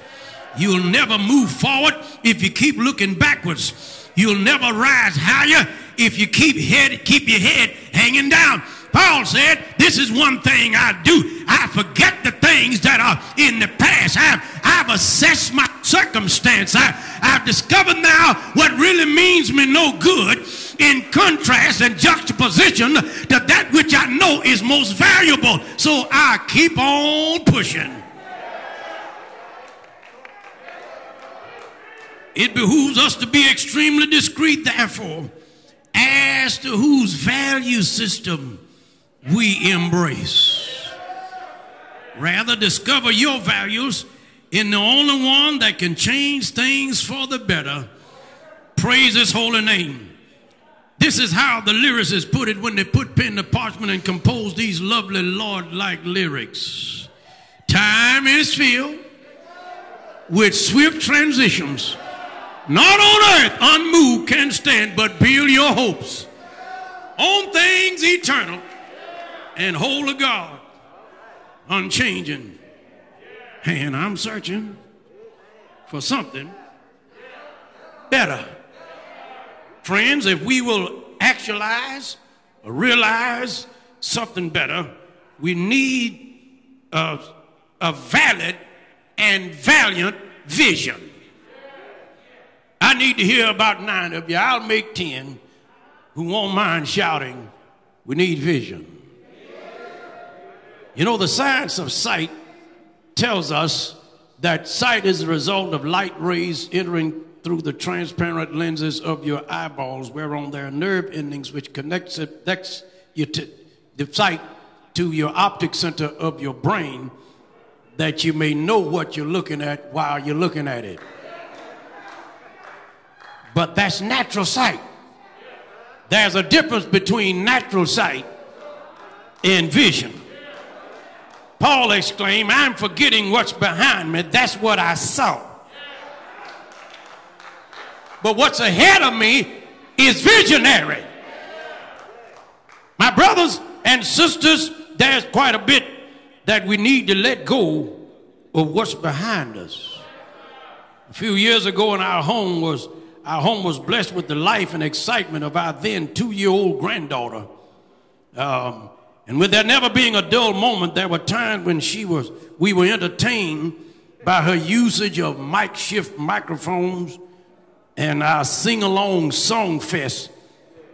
You'll never move forward if you keep looking backwards. You'll never rise higher if you keep head keep your head hanging down. Paul said, This is one thing I do. I forget the things that are in the past. I've, I've assessed my circumstance. I, I've discovered now what really means me no good in contrast and juxtaposition to that which I know is most valuable. So I keep on pushing. It behooves us to be extremely discreet, therefore, as to whose value system we embrace. Rather, discover your values in the only one that can change things for the better. Praise his holy name. This is how the lyricists put it when they put pen to parchment and composed these lovely Lord like lyrics. Time is filled with swift transitions not on earth unmoved can stand, but build your hopes on things eternal and hold of God unchanging. And I'm searching for something better. Friends, if we will actualize or realize something better, we need a, a valid and valiant vision. I need to hear about nine of you. I'll make ten who won't mind shouting, We need vision. You know, the science of sight tells us that sight is the result of light rays entering through the transparent lenses of your eyeballs, whereon there are nerve endings which connects, it, connects you to the sight to your optic center of your brain that you may know what you're looking at while you're looking at it. But that's natural sight. There's a difference between natural sight and vision. Paul exclaimed, I'm forgetting what's behind me. That's what I saw. But what's ahead of me is visionary. My brothers and sisters, there's quite a bit that we need to let go of what's behind us. A few years ago in our home was our home was blessed with the life and excitement of our then two year old granddaughter. Um, and with there never being a dull moment, there were times when she was, we were entertained by her usage of mic shift microphones and our sing along song fest,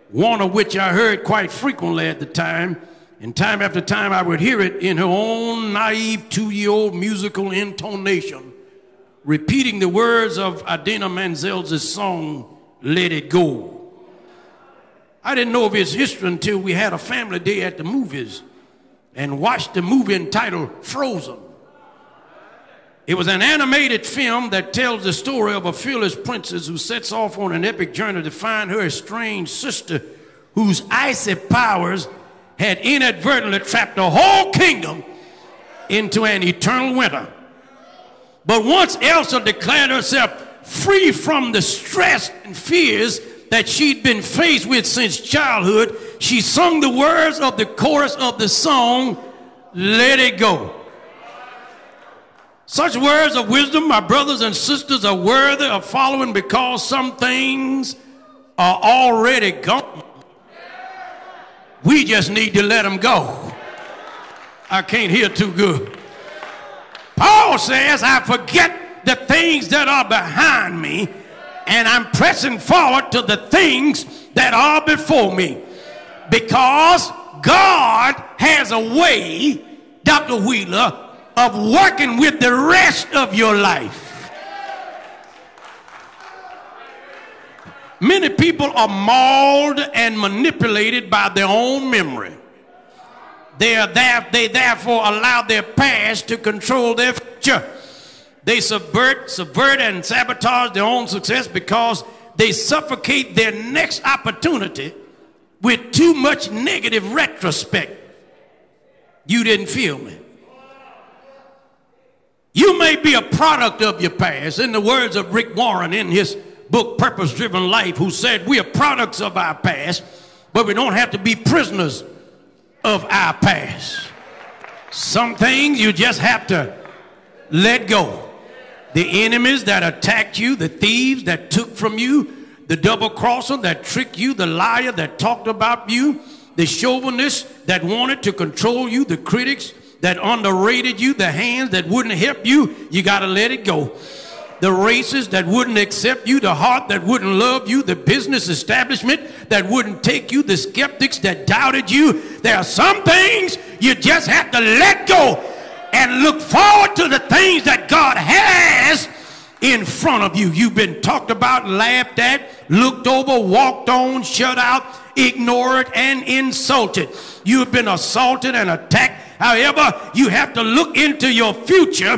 one of which I heard quite frequently at the time. And time after time, I would hear it in her own naive two year old musical intonation repeating the words of Idina Menzel's song, Let It Go. I didn't know of his history until we had a family day at the movies and watched the movie entitled Frozen. It was an animated film that tells the story of a fearless princess who sets off on an epic journey to find her estranged sister whose icy powers had inadvertently trapped the whole kingdom into an eternal winter. But once Elsa declared herself free from the stress and fears that she'd been faced with since childhood, she sung the words of the chorus of the song, Let It Go. Such words of wisdom, my brothers and sisters, are worthy of following because some things are already gone. We just need to let them go. I can't hear too good. Paul says, I forget the things that are behind me, and I'm pressing forward to the things that are before me. Because God has a way, Dr. Wheeler, of working with the rest of your life. Many people are mauled and manipulated by their own memory. They, are there, they therefore allow their past to control their future. They subvert, subvert and sabotage their own success because they suffocate their next opportunity with too much negative retrospect. You didn't feel me. You may be a product of your past. In the words of Rick Warren in his book, Purpose Driven Life, who said, We are products of our past, but we don't have to be prisoners of our past. Some things you just have to let go. The enemies that attacked you, the thieves that took from you, the double crosser that tricked you, the liar that talked about you, the chauvinist that wanted to control you, the critics that underrated you, the hands that wouldn't help you, you got to let it go the races that wouldn't accept you, the heart that wouldn't love you, the business establishment that wouldn't take you, the skeptics that doubted you. There are some things you just have to let go and look forward to the things that God has in front of you. You've been talked about, laughed at, looked over, walked on, shut out, ignored, and insulted. You've been assaulted and attacked. However, you have to look into your future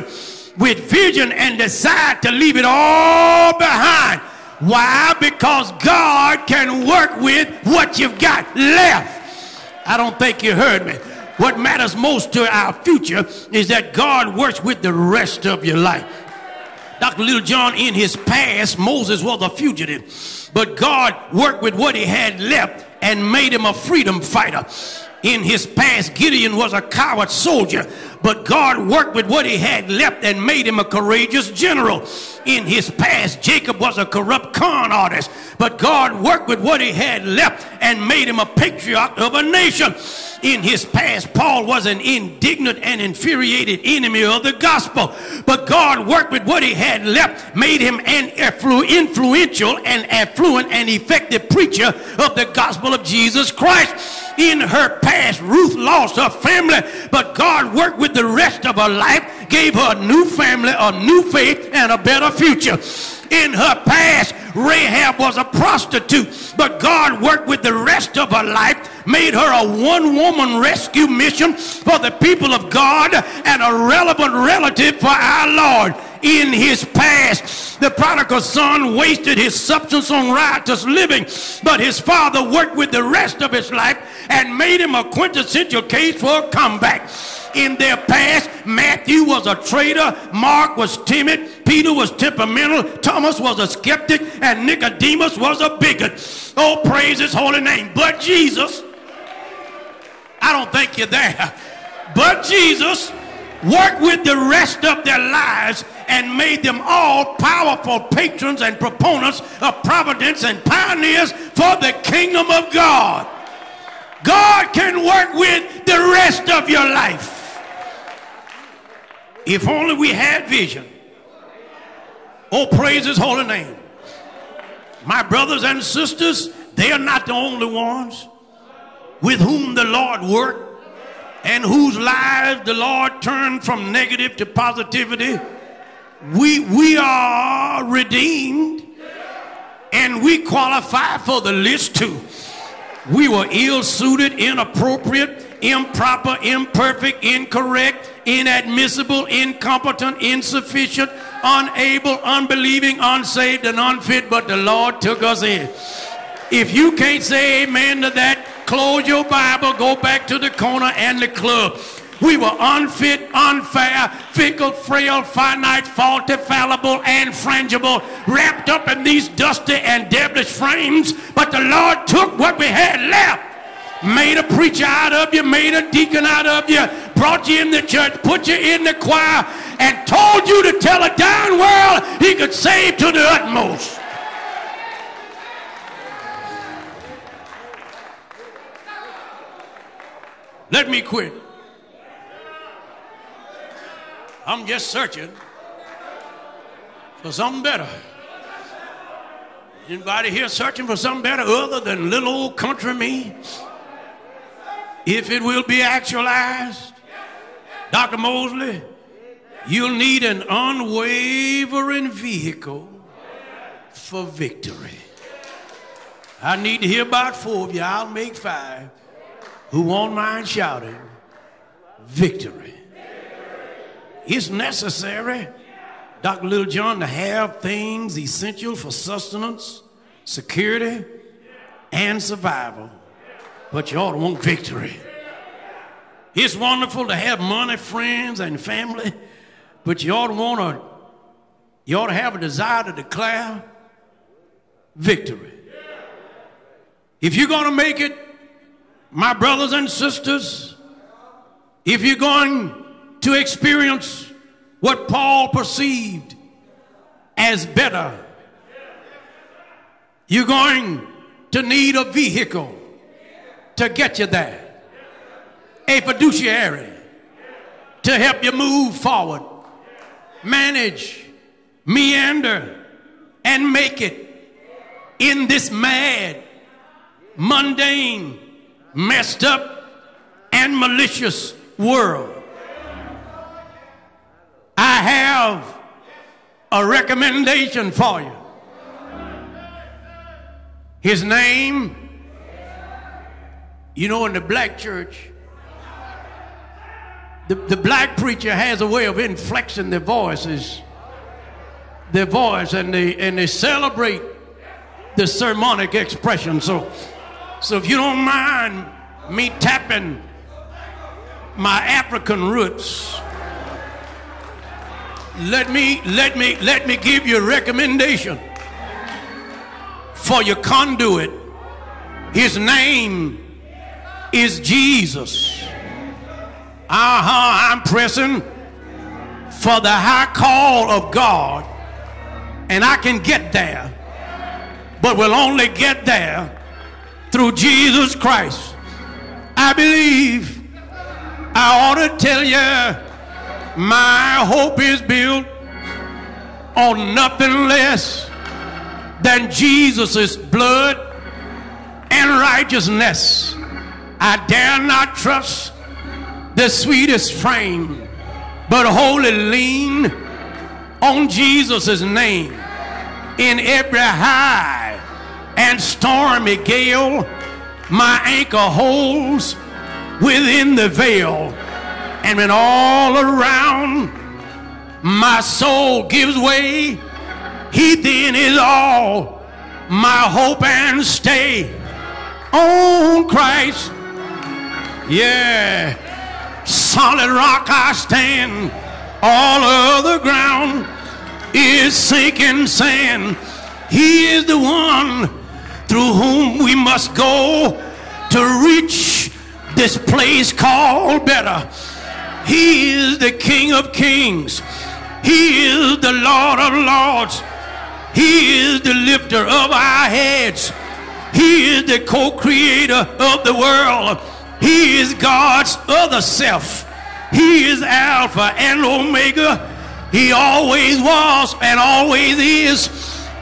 with vision and decide to leave it all behind. Why? Because God can work with what you've got left. I don't think you heard me. What matters most to our future is that God works with the rest of your life. Dr. Little John, in his past, Moses was a fugitive, but God worked with what he had left and made him a freedom fighter. In his past, Gideon was a coward soldier, but God worked with what he had left and made him a courageous general. In his past, Jacob was a corrupt con artist, but God worked with what he had left and made him a patriarch of a nation. In his past, Paul was an indignant and infuriated enemy of the gospel, but God worked with what he had left, made him an influential and affluent and effective preacher of the gospel of Jesus Christ. In her past, Ruth lost her family, but God worked with the rest of her life, gave her a new family, a new faith, and a better future. In her past, Rahab was a prostitute, but God worked with the rest of her life, made her a one woman rescue mission for the people of God and a relevant relative for our Lord in his past. The prodigal son wasted his substance on riotous living, but his father worked with the rest of his life and made him a quintessential case for a comeback. In their past, Matthew was a traitor, Mark was timid, Peter was temperamental, Thomas was a skeptic, and Nicodemus was a bigot. Oh, praise his holy name. But Jesus, I don't think you're there. But Jesus worked with the rest of their lives and made them all powerful patrons and proponents of providence and pioneers for the kingdom of God. God can work with the rest of your life. If only we had vision. Oh, praise his holy name. My brothers and sisters, they are not the only ones with whom the Lord worked and whose lives the Lord turned from negative to positivity we, we are redeemed and we qualify for the list too. We were ill suited, inappropriate, improper, imperfect, incorrect, inadmissible, incompetent, insufficient, unable, unbelieving, unsaved, and unfit, but the Lord took us in. If you can't say amen to that, close your Bible, go back to the corner and the club. We were unfit, unfair, fickle, frail, finite, faulty, fallible, and frangible, wrapped up in these dusty and devilish frames. But the Lord took what we had left made a preacher out of you, made a deacon out of you, brought you in the church, put you in the choir, and told you to tell a dying world he could save to the utmost. Let me quit. I'm just searching for something better. Anybody here searching for something better other than little old country me? If it will be actualized, Dr. Mosley, you'll need an unwavering vehicle for victory. I need to hear about four of you. I'll make five who won't mind shouting victory. It's necessary, Dr. Littlejohn, to have things essential for sustenance, security, and survival. But you ought to want victory. It's wonderful to have money, friends, and family, but you ought to want to, you ought to have a desire to declare victory. If you're going to make it, my brothers and sisters, if you're going to experience what Paul perceived as better, you're going to need a vehicle to get you there, a fiduciary to help you move forward, manage, meander, and make it in this mad, mundane, messed up, and malicious world. I have a recommendation for you. His name, you know, in the black church, the, the black preacher has a way of inflexing their voices, their voice, and they and they celebrate the sermonic expression. So, so if you don't mind me tapping my African roots, let me let me let me give you a recommendation for your conduit. His name is Jesus. Uh-huh, I'm pressing for the high call of God. And I can get there. But we'll only get there through Jesus Christ. I believe I ought to tell you my hope is built on nothing less than Jesus' blood and righteousness. I dare not trust the sweetest frame, but wholly lean on Jesus' name in every high and stormy gale. My anchor holds within the veil, and when all around my soul gives way, He then is all my hope and stay on Christ. Yeah, solid rock I stand, all other ground is sinking sand. He is the one through whom we must go to reach this place called better. He is the King of Kings. He is the Lord of Lords. He is the lifter of our heads. He is the co-creator of the world. He is God's other self. He is Alpha and Omega. He always was and always is,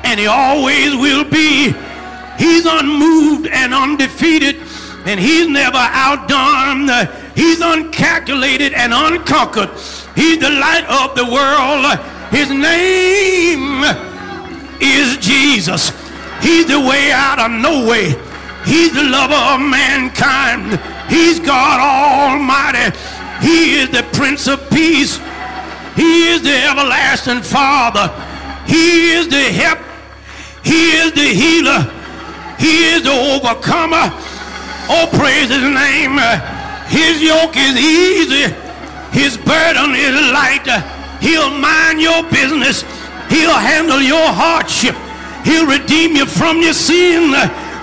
and he always will be. He's unmoved and undefeated, and he's never outdone. He's uncalculated and unconquered. He's the light of the world. His name is Jesus. He's the way out of no way. He's the lover of mankind. He's God Almighty. He is the Prince of Peace. He is the everlasting Father. He is the help. He is the healer. He is the overcomer. Oh, praise his name. His yoke is easy His burden is light. He'll mind your business. He'll handle your hardship. He'll redeem you from your sin,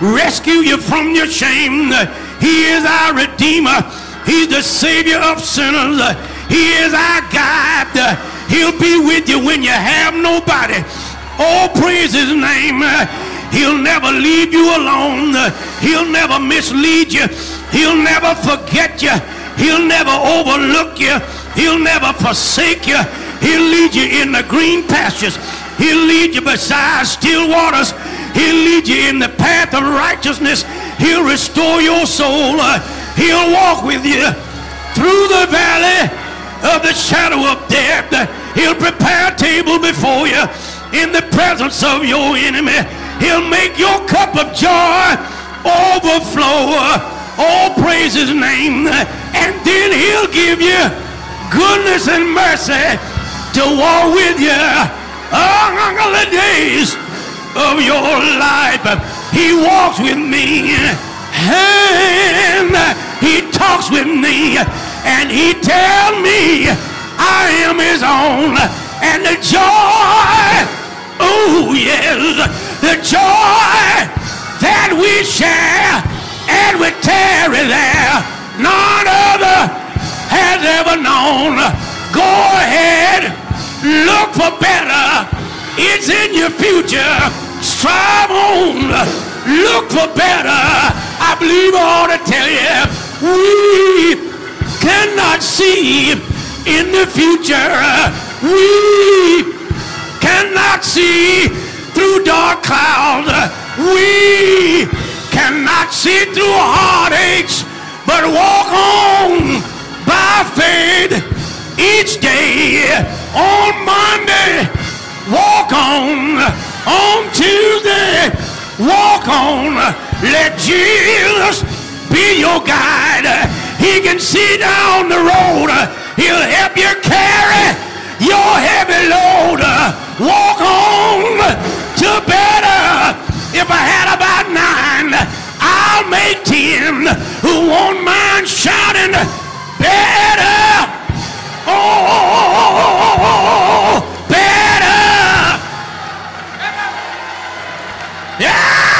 rescue you from your shame. He is our Redeemer. He's the Savior of sinners. He is our guide. He'll be with you when you have nobody. Oh, praise his name. He'll never leave you alone. He'll never mislead you. He'll never forget you. He'll never overlook you. He'll never forsake you. He'll lead you in the green pastures. He'll lead you beside still waters. He'll lead you in the path of righteousness. He'll restore your soul. Uh, he'll walk with you through the valley of the shadow of death. He'll prepare a table before you in the presence of your enemy. He'll make your cup of joy overflow. Oh, praise his name. And then he'll give you goodness and mercy to walk with you all the days of your life. He walks with me and he talks with me and he tells me I am his own. And the joy oh yes the joy that we share and we tarry there none other has ever known. Go ahead look for better it's in your future. Strive on. Look for better. I believe I ought to tell you we cannot see in the future. We cannot see through dark clouds we cannot see through heartaches but walk on by faith each day. On Monday walk on on Tuesday walk on let Jesus be your guide he can see down the road he'll help you carry your heavy load walk on to better if I had about nine I'll make ten who won't mind shouting better oh yeah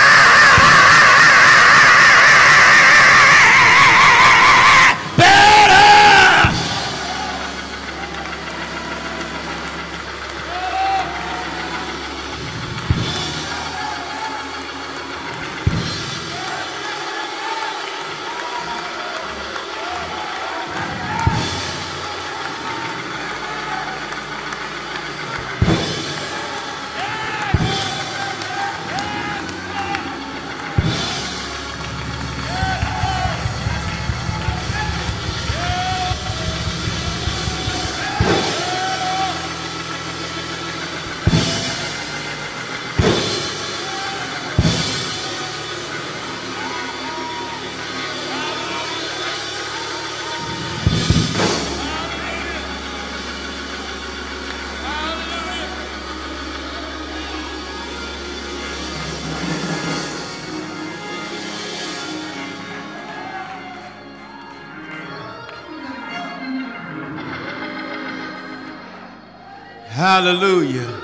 Hallelujah.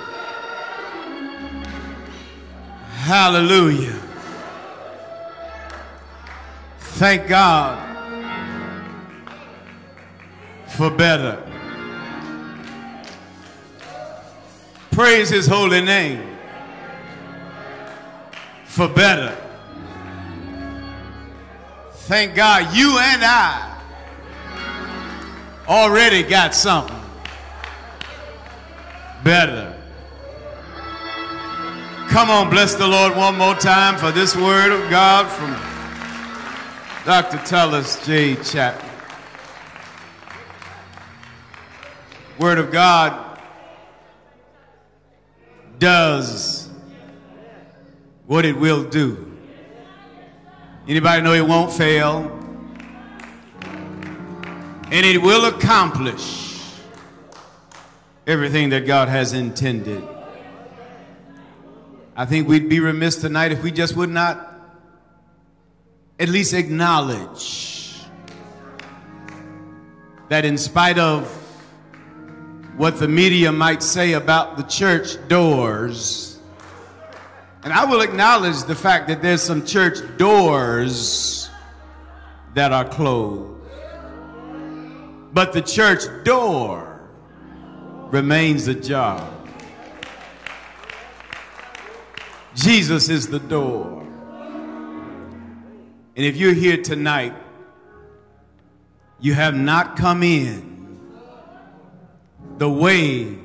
Hallelujah. Thank God for better. Praise his holy name for better. Thank God you and I already got something better. Come on, bless the Lord one more time for this word of God from Dr. Tellis J. Chapman. Word of God does what it will do. Anybody know it won't fail? And it will accomplish everything that God has intended. I think we'd be remiss tonight if we just would not at least acknowledge that in spite of what the media might say about the church doors, and I will acknowledge the fact that there's some church doors that are closed. But the church door remains ajar. Jesus is the door. And if you're here tonight, you have not come in the way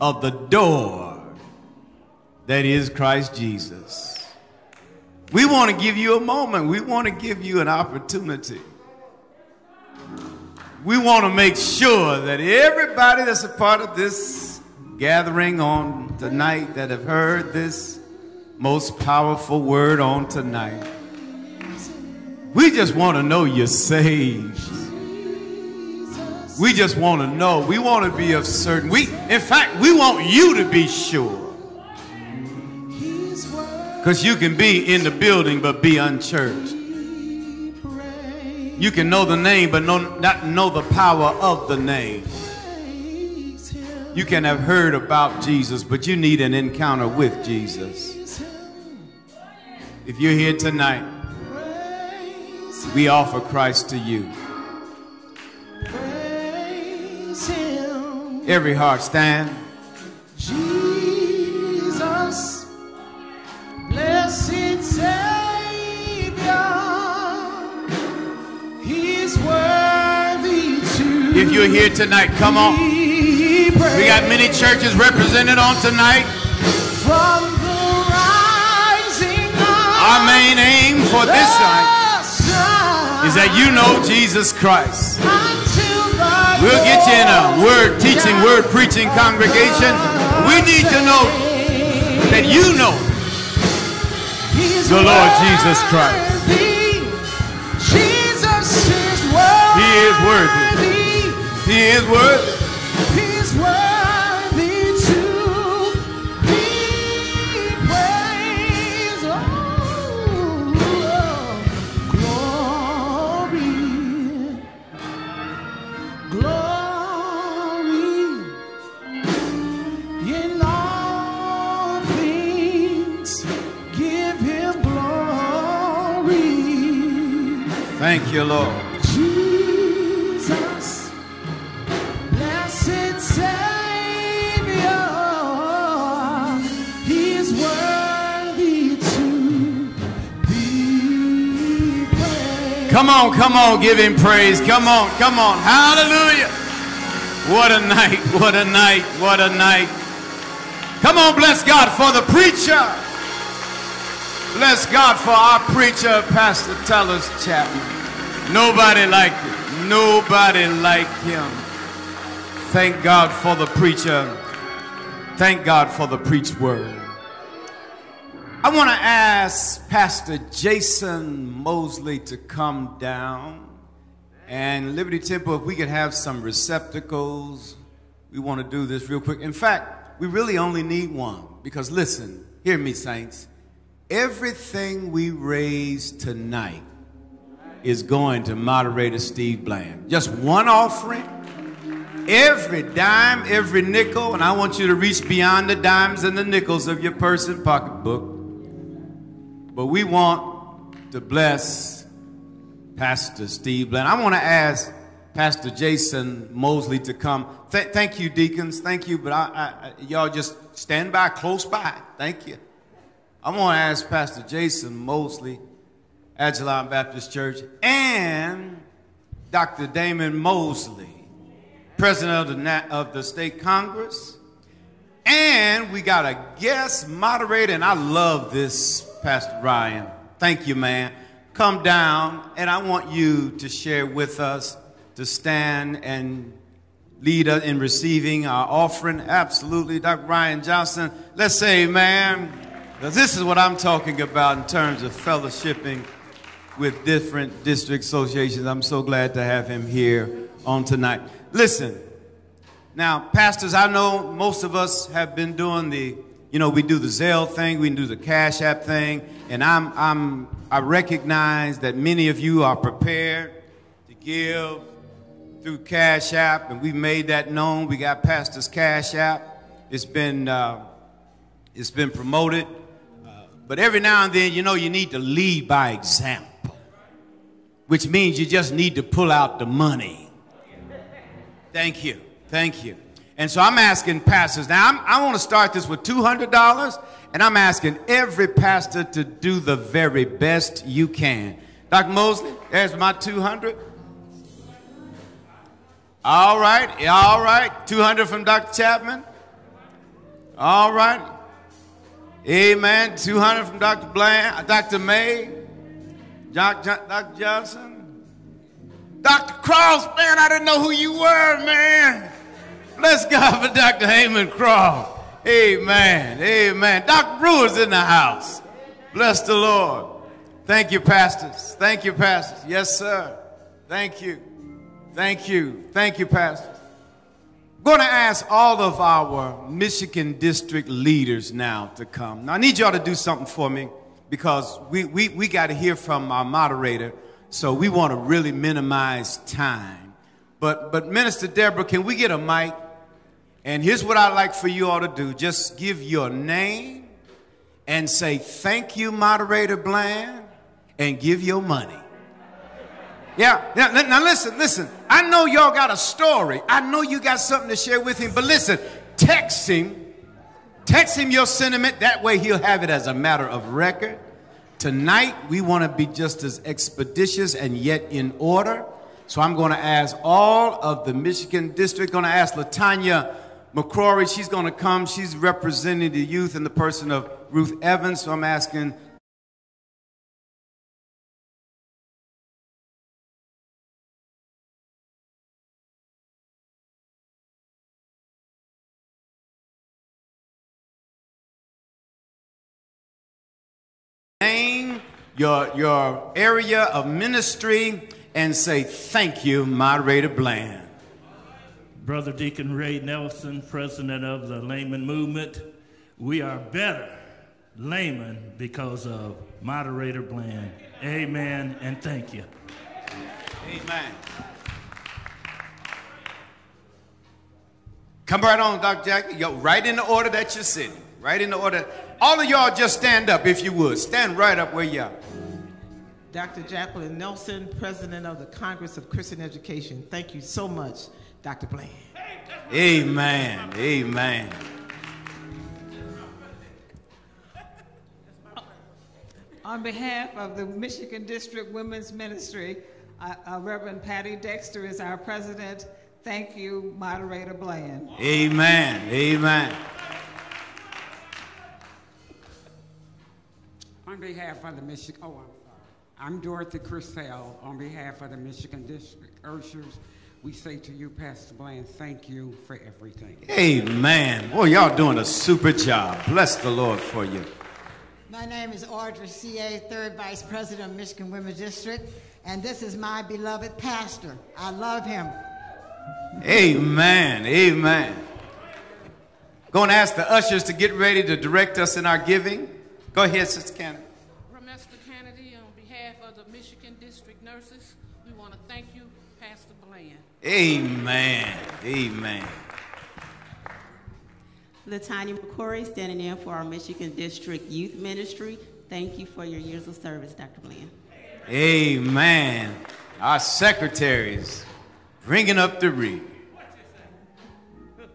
of the door that is Christ Jesus. We want to give you a moment. We want to give you an opportunity. We want to make sure that everybody that's a part of this gathering on tonight that have heard this most powerful word on tonight. We just want to know you're saved. We just want to know. We want to be of certain. We, in fact, we want you to be sure. Because you can be in the building but be unchurched. You can know the name but know, not know the power of the name. You can have heard about Jesus, but you need an encounter with Jesus. If you're here tonight, we offer Christ to you. Every heart stand. If you're here tonight, come on. We got many churches represented on tonight. From the rising Our main aim for this night is that you know Jesus Christ. We'll get you in a word teaching, word preaching congregation. We need to know that you know the Lord Jesus Christ. Jesus is He is worthy. He is worthy. He's worthy to be praised. Oh, glory, glory in all things. Give Him glory. Thank you, Lord. Come on, come on, give him praise. Come on, come on. Hallelujah. What a night, what a night, what a night. Come on, bless God for the preacher. Bless God for our preacher, Pastor Tellis Chapman. Nobody like him. Nobody like him. Thank God for the preacher. Thank God for the preached word. I want to ask Pastor Jason Mosley to come down. And Liberty Temple, if we could have some receptacles, we want to do this real quick. In fact, we really only need one because listen, hear me, saints. Everything we raise tonight is going to moderator Steve Bland. Just one offering, every dime, every nickel, and I want you to reach beyond the dimes and the nickels of your purse and pocketbook. But we want to bless Pastor Steve Bland. I want to ask Pastor Jason Mosley to come. Th- thank you, deacons. Thank you. But I, I, y'all just stand by, close by. Thank you. I want to ask Pastor Jason Mosley, Agilon Baptist Church, and Dr. Damon Mosley, President of the, of the State Congress. And we got a guest moderator, and I love this, Pastor Ryan. Thank you, man. Come down, and I want you to share with us to stand and lead us in receiving our offering. Absolutely, Dr. Ryan Johnson. Let's say, man, because this is what I'm talking about in terms of fellowshipping with different district associations. I'm so glad to have him here on tonight. Listen, now, pastors, I know most of us have been doing the, you know, we do the Zelle thing, we do the Cash App thing, and I'm, I'm, I recognize that many of you are prepared to give through Cash App, and we've made that known. We got Pastor's Cash App. It's been uh, it's been promoted, uh, but every now and then, you know, you need to lead by example, which means you just need to pull out the money. Thank you, thank you. And so I'm asking pastors now. I'm, I want to start this with two hundred dollars, and I'm asking every pastor to do the very best you can. Dr. Mosley, there's my two hundred. All right, all right. 200 from Dr. Chapman. All right. Amen. 200 from Dr. Bland, uh, Dr. May, Dr. Johnson. Dr. Cross, man, I didn't know who you were, man. Bless God for Dr. Heyman Cross. Amen. Amen. Dr. Brewer's in the house. Bless the Lord. Thank you, pastors. Thank you, pastors. Yes, sir. Thank you. Thank you. Thank you, pastors. I'm going to ask all of our Michigan district leaders now to come. Now, I need y'all to do something for me because we, we, we got to hear from our moderator, so we want to really minimize time. But, but Minister Deborah, can we get a mic? And here's what I'd like for you all to do just give your name and say, Thank you, Moderator Bland, and give your money. Yeah, yeah. Now listen, listen. I know y'all got a story. I know you got something to share with him. But listen, text him. Text him your sentiment. That way he'll have it as a matter of record. Tonight we want to be just as expeditious and yet in order. So I'm going to ask all of the Michigan district. Going to ask Latanya McCrory. She's going to come. She's representing the youth in the person of Ruth Evans. So I'm asking name, your, your area of ministry, and say thank you, Moderator Bland. Brother Deacon Ray Nelson, president of the Layman Movement. We are better laymen because of Moderator Bland. Amen and thank you. Amen. Come right on, Dr. Jackie. Yo, right in the order that you're sitting. Right in the order. All of y'all just stand up if you would. Stand right up where you are. Dr. Jacqueline Nelson, President of the Congress of Christian Education. Thank you so much, Dr. Bland. Amen. Amen. On behalf of the Michigan District Women's Ministry, uh, uh, Reverend Patty Dexter is our president. Thank you, Moderator Bland. Amen. Amen. On behalf of the Michigan, oh, I'm sorry. I'm Dorothy Christelle. On behalf of the Michigan District Ushers, we say to you, Pastor Bland, thank you for everything. Amen. Boy, y'all doing a super job. Bless the Lord for you. My name is Audrey C.A., third vice president of Michigan Women's District, and this is my beloved pastor. I love him. Amen. Amen. Going to ask the ushers to get ready to direct us in our giving. Go ahead, Sister Kennedy. Amen. Amen. Latanya McCory, standing in for our Michigan District Youth Ministry. Thank you for your years of service, Dr. Bland. Amen. Our secretaries bringing up the rear.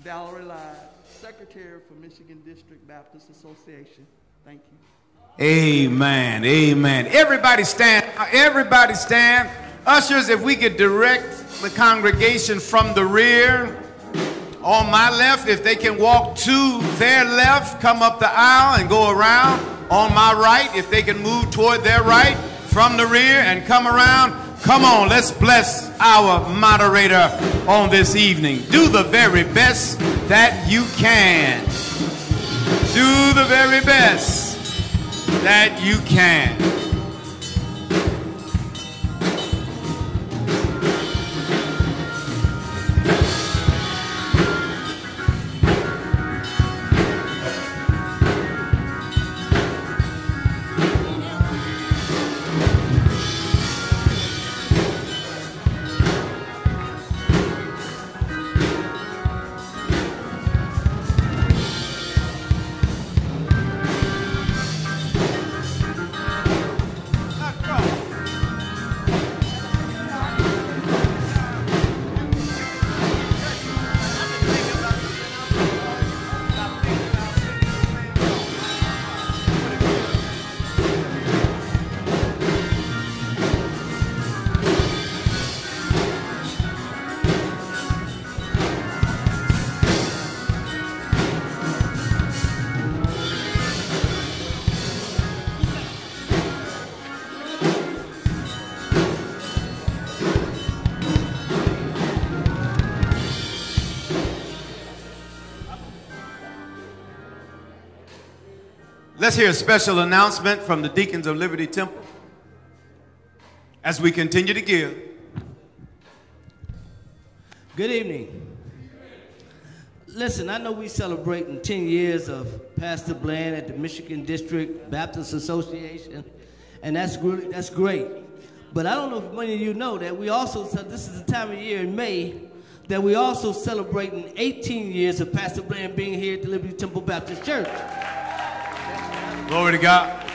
Valerie Lyde, Secretary for Michigan District Baptist Association. Thank you. Amen. Amen. Everybody stand. Everybody stand. Ushers, if we could direct the congregation from the rear. On my left, if they can walk to their left, come up the aisle and go around. On my right, if they can move toward their right from the rear and come around. Come on, let's bless our moderator on this evening. Do the very best that you can. Do the very best that you can. Let's hear a special announcement from the Deacons of Liberty Temple as we continue to give. Good evening. Listen, I know we're celebrating 10 years of Pastor Bland at the Michigan District Baptist Association, and that's, really, that's great. But I don't know if many of you know that we also, this is the time of year in May, that we also celebrating 18 years of Pastor Bland being here at the Liberty Temple Baptist Church. Glory to God.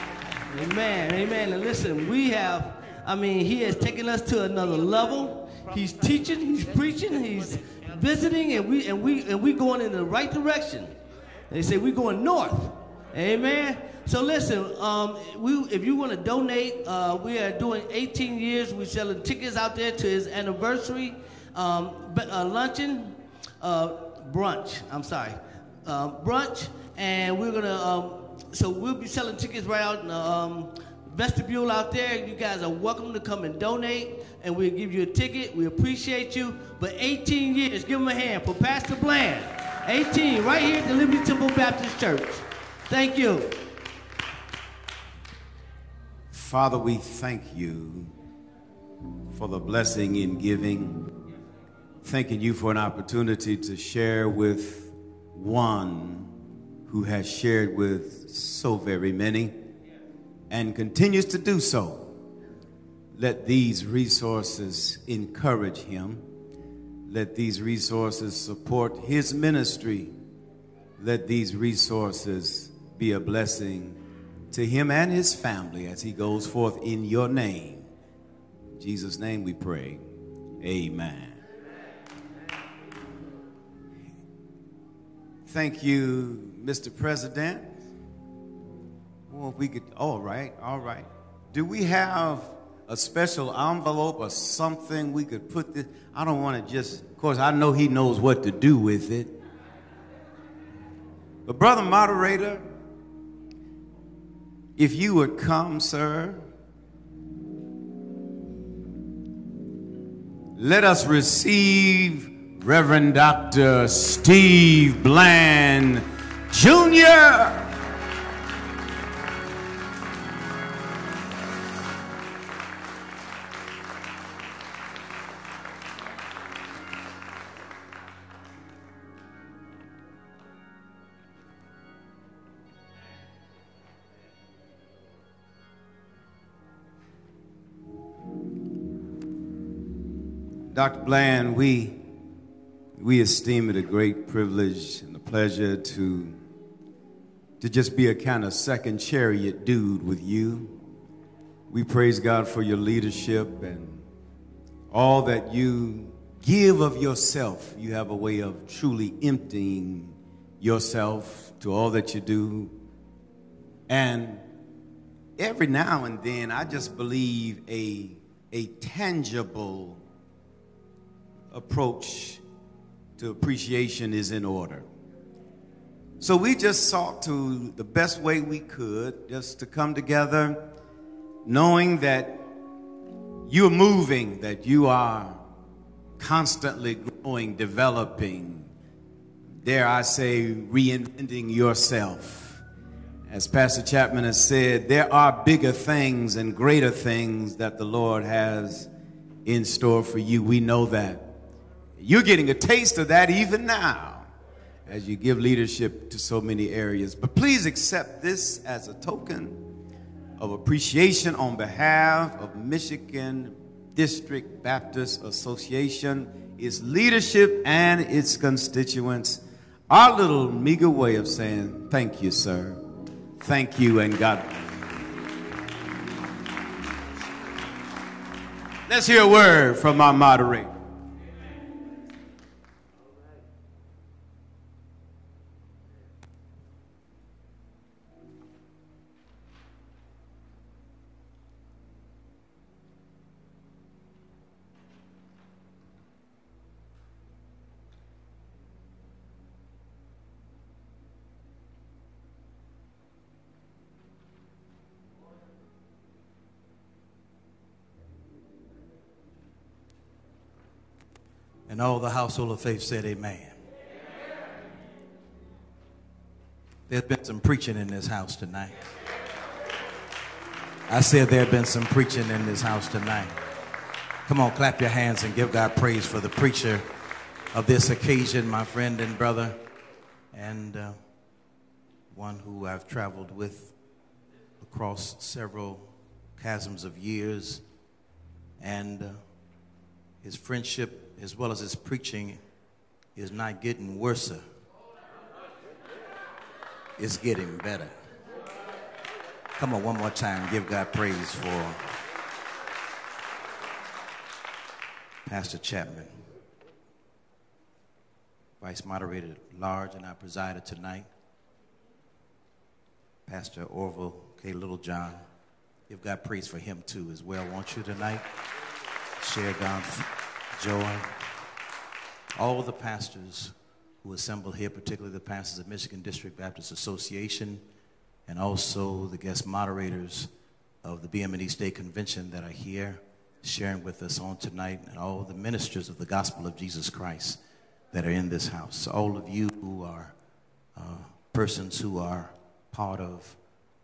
Amen, amen. And listen, we have, I mean, he has taken us to another level. He's teaching, he's preaching, he's visiting, and we and we and we going in the right direction. They say we're going north. Amen. So listen, um, we, if you want to donate, uh, we are doing 18 years. We're selling tickets out there to his anniversary um, uh, luncheon, uh, brunch. I'm sorry, uh, brunch, and we're gonna um, so we'll be selling tickets right out in the um, vestibule out there. You guys are welcome to come and donate, and we'll give you a ticket. We appreciate you. But 18 years, give them a hand for Pastor Bland. 18, right here at the Liberty Temple Baptist Church. Thank you. Father, we thank you for the blessing in giving. Thanking you for an opportunity to share with one who has shared with so very many and continues to do so. Let these resources encourage him. Let these resources support his ministry. Let these resources be a blessing to him and his family as he goes forth in your name. In Jesus' name we pray. Amen. Thank you, Mr. President. Well, if we could, all right, all right. Do we have a special envelope or something we could put this? I don't want to just, of course, I know he knows what to do with it. But, brother moderator, if you would come, sir, let us receive Reverend Dr. Steve Bland Jr. Dr. Bland, we we esteem it a great privilege and a pleasure to, to just be a kind of second chariot dude with you. We praise God for your leadership and all that you give of yourself. You have a way of truly emptying yourself to all that you do. And every now and then, I just believe a, a tangible approach to appreciation is in order. So we just sought to the best way we could just to come together knowing that you're moving, that you are constantly growing, developing, dare I say, reinventing yourself. As Pastor Chapman has said, there are bigger things and greater things that the Lord has in store for you. We know that. You're getting a taste of that even now as you give leadership to so many areas. But please accept this as a token of appreciation on behalf of Michigan District Baptist Association, its leadership, and its constituents. Our little meager way of saying thank you, sir. Thank you, and God. Let's hear a word from our moderator. All the household of faith said, Amen. There's been some preaching in this house tonight. I said there have been some preaching in this house tonight. Come on, clap your hands and give God praise for the preacher of this occasion, my friend and brother, and uh, one who I've traveled with across several chasms of years. And uh, his friendship, as well as his preaching, is not getting worse. It's getting better. Come on, one more time. Give God praise for Pastor Chapman, Vice Moderator at Large, and our presider tonight, Pastor Orville K. Littlejohn. Give God praise for him too as well. Want you tonight? Share God's joy. All the pastors who assemble here, particularly the pastors of Michigan District Baptist Association, and also the guest moderators of the BM&E State Convention that are here sharing with us on tonight, and all the ministers of the gospel of Jesus Christ that are in this house. All of you who are uh, persons who are part of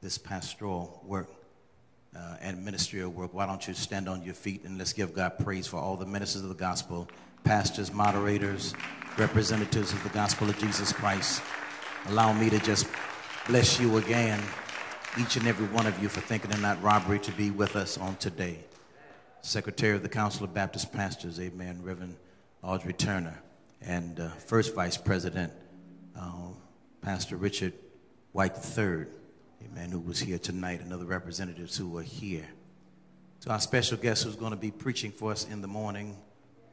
this pastoral work uh, and ministerial work, why don't you stand on your feet and let's give God praise for all the ministers of the gospel, pastors, moderators, representatives of the gospel of Jesus Christ. Allow me to just bless you again, each and every one of you, for thinking it not robbery to be with us on today. Secretary of the Council of Baptist Pastors, amen, Reverend Audrey Turner, and uh, First Vice President, uh, Pastor Richard White III, amen, who was here tonight, and other representatives who are here. So our special guest who's going to be preaching for us in the morning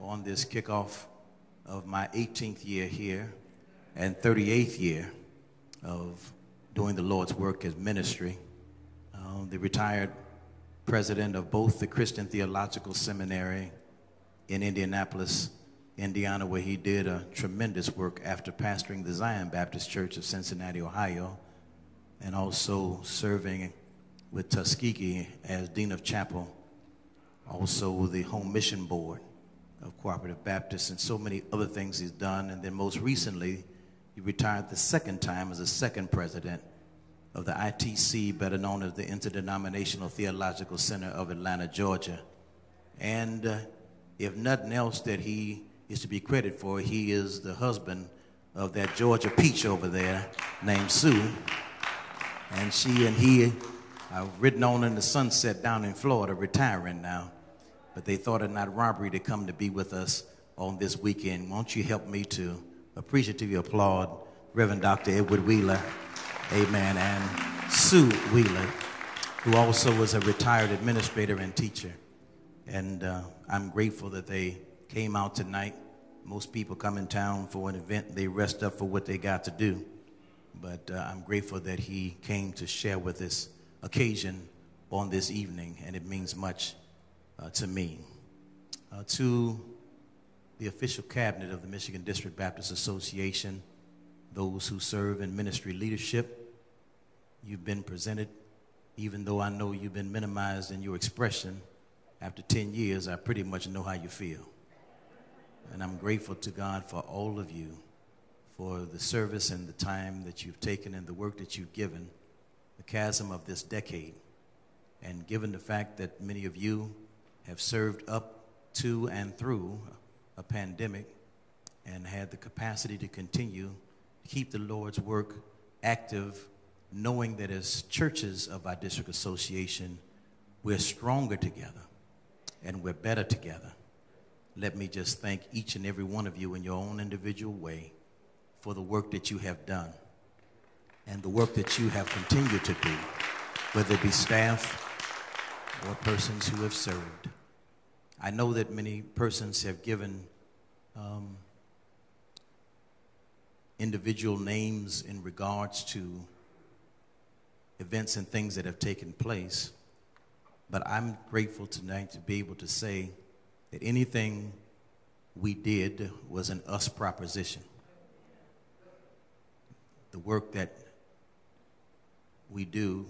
on this kickoff of my 18th year here and 38th year of doing the Lord's work as ministry. Um, the retired president of both the Christian Theological Seminary in Indianapolis, Indiana, where he did a tremendous work after pastoring the Zion Baptist Church of Cincinnati, Ohio, and also serving with Tuskegee as Dean of Chapel, also the Home Mission Board of Cooperative Baptists, and so many other things he's done. And then most recently, he retired the second time as a second president of the ITC, better known as the Interdenominational Theological Center of Atlanta, Georgia. And uh, if nothing else that he is to be credited for, he is the husband of that Georgia peach over there named Sue. And she and he are written on in the sunset down in Florida, retiring now. But they thought it not robbery to come to be with us on this weekend. Won't you help me to appreciatively applaud Reverend Dr. Edward Wheeler? Amen. And Sue Wheeler, who also was a retired administrator and teacher. And uh, I'm grateful that they came out tonight. Most people come in town for an event, they rest up for what they got to do. But uh, I'm grateful that he came to share with this occasion on this evening, and it means much uh, to me. Uh, to the official cabinet of the Michigan District Baptist Association, those who serve in ministry leadership. You've been presented, even though I know you've been minimized in your expression. After 10 years, I pretty much know how you feel. And I'm grateful to God for all of you, for the service and the time that you've taken and the work that you've given, the chasm of this decade. And given the fact that many of you have served up to and through a pandemic and had the capacity to continue to keep the Lord's work active, knowing that as churches of our district association, we're stronger together and we're better together. Let me just thank each and every one of you in your own individual way for the work that you have done and the work that you have continued to do, whether it be staff or persons who have served. I know that many persons have given um, individual names in regards to events and things that have taken place. But I'm grateful tonight to be able to say that anything we did was an us proposition. The work that we do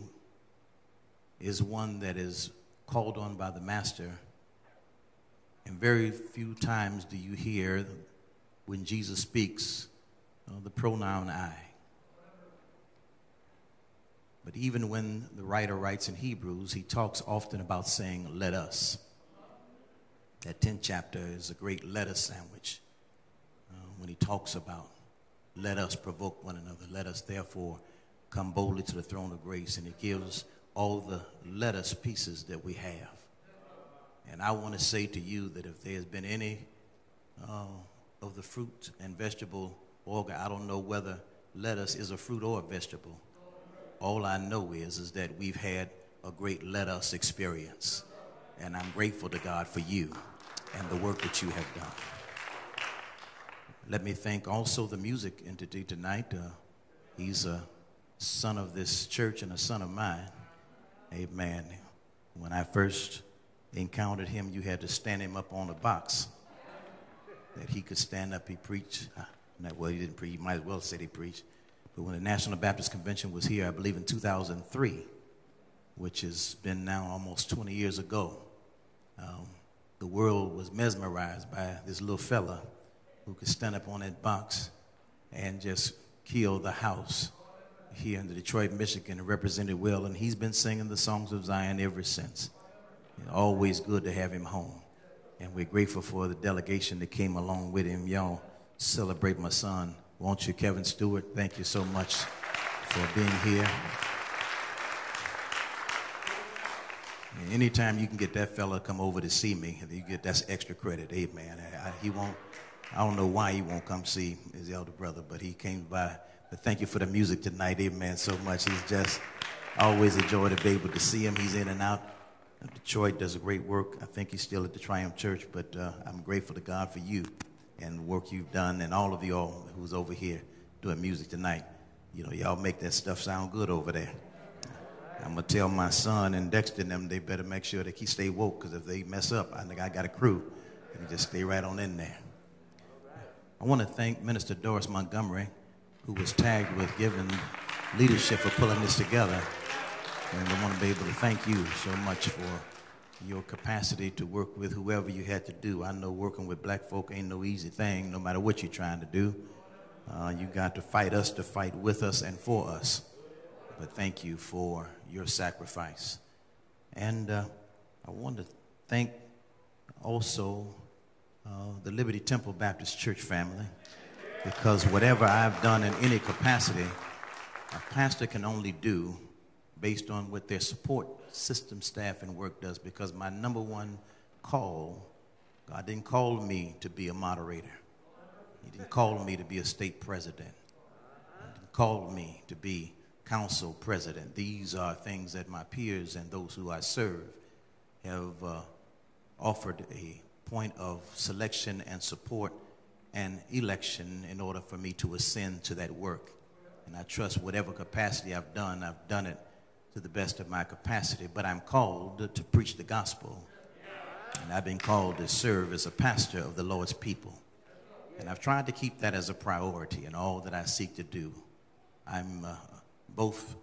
is one that is called on by the Master. And very few times do you hear when Jesus speaks uh, the pronoun I. But even when the writer writes in Hebrews, he talks often about saying, let us. That 10th chapter is a great lettuce sandwich uh, when he talks about, let us provoke one another. Let us therefore come boldly to the throne of grace. And he gives all the lettuce pieces that we have. And I want to say to you that if there's been any uh, of the fruit and vegetable organ, I don't know whether lettuce is a fruit or a vegetable all I know is, is that we've had a great lettuce experience. And I'm grateful to God for you and the work that you have done. Let me thank also the music entity tonight. Uh, he's a son of this church and a son of mine. Amen. When I first encountered him, you had to stand him up on a box that he could stand up. He preached. Uh, well, he didn't preach. You might as well say he preached. But when the National Baptist Convention was here, I believe in 2003, which has been now almost 20 years ago, um, the world was mesmerized by this little fella who could stand up on that box and just kill the house here in Detroit, Michigan, and represented well. And he's been singing the songs of Zion ever since. It's always good to have him home. And we're grateful for the delegation that came along with him. Y'all celebrate my son won't you, Kevin Stewart? Thank you so much for being here. And anytime you can get that fella come over to see me, you get that's extra credit. Amen. I, he won't. I don't know why he won't come see his elder brother, but he came by. But thank you for the music tonight, amen, so much. He's just always a joy to be able to see him. He's in and out. Detroit does a great work. I think he's still at the Triumph Church, but uh, I'm grateful to God for you and the work you've done, and all of y'all who's over here doing music tonight. You know, y'all make that stuff sound good over there. I'm gonna tell my son and Dexter and them they better make sure that he stay woke because if they mess up, I think I got a crew. And just stay right on in there. I want to thank Minister Doris Montgomery, who was tagged with giving leadership for pulling this together. And I want to be able to thank you so much for your capacity to work with whoever you had to do. I know working with black folk ain't no easy thing, no matter what you're trying to do. Uh, you got to fight us to fight with us and for us. But thank you for your sacrifice. And uh, I want to thank also uh, the Liberty Temple Baptist Church family because whatever I've done in any capacity, a pastor can only do based on what their support system staff and work does because my number one call, God didn't call me to be a moderator. He didn't call me to be a state president. He didn't call me to be council president. These are things that my peers and those who I serve have uh, offered a point of selection and support and election in order for me to ascend to that work. And I trust whatever capacity I've done, I've done it to the best of my capacity, but I'm called to preach the gospel. And I've been called to serve as a pastor of the Lord's people. And I've tried to keep that as a priority in all that I seek to do. I'm uh, both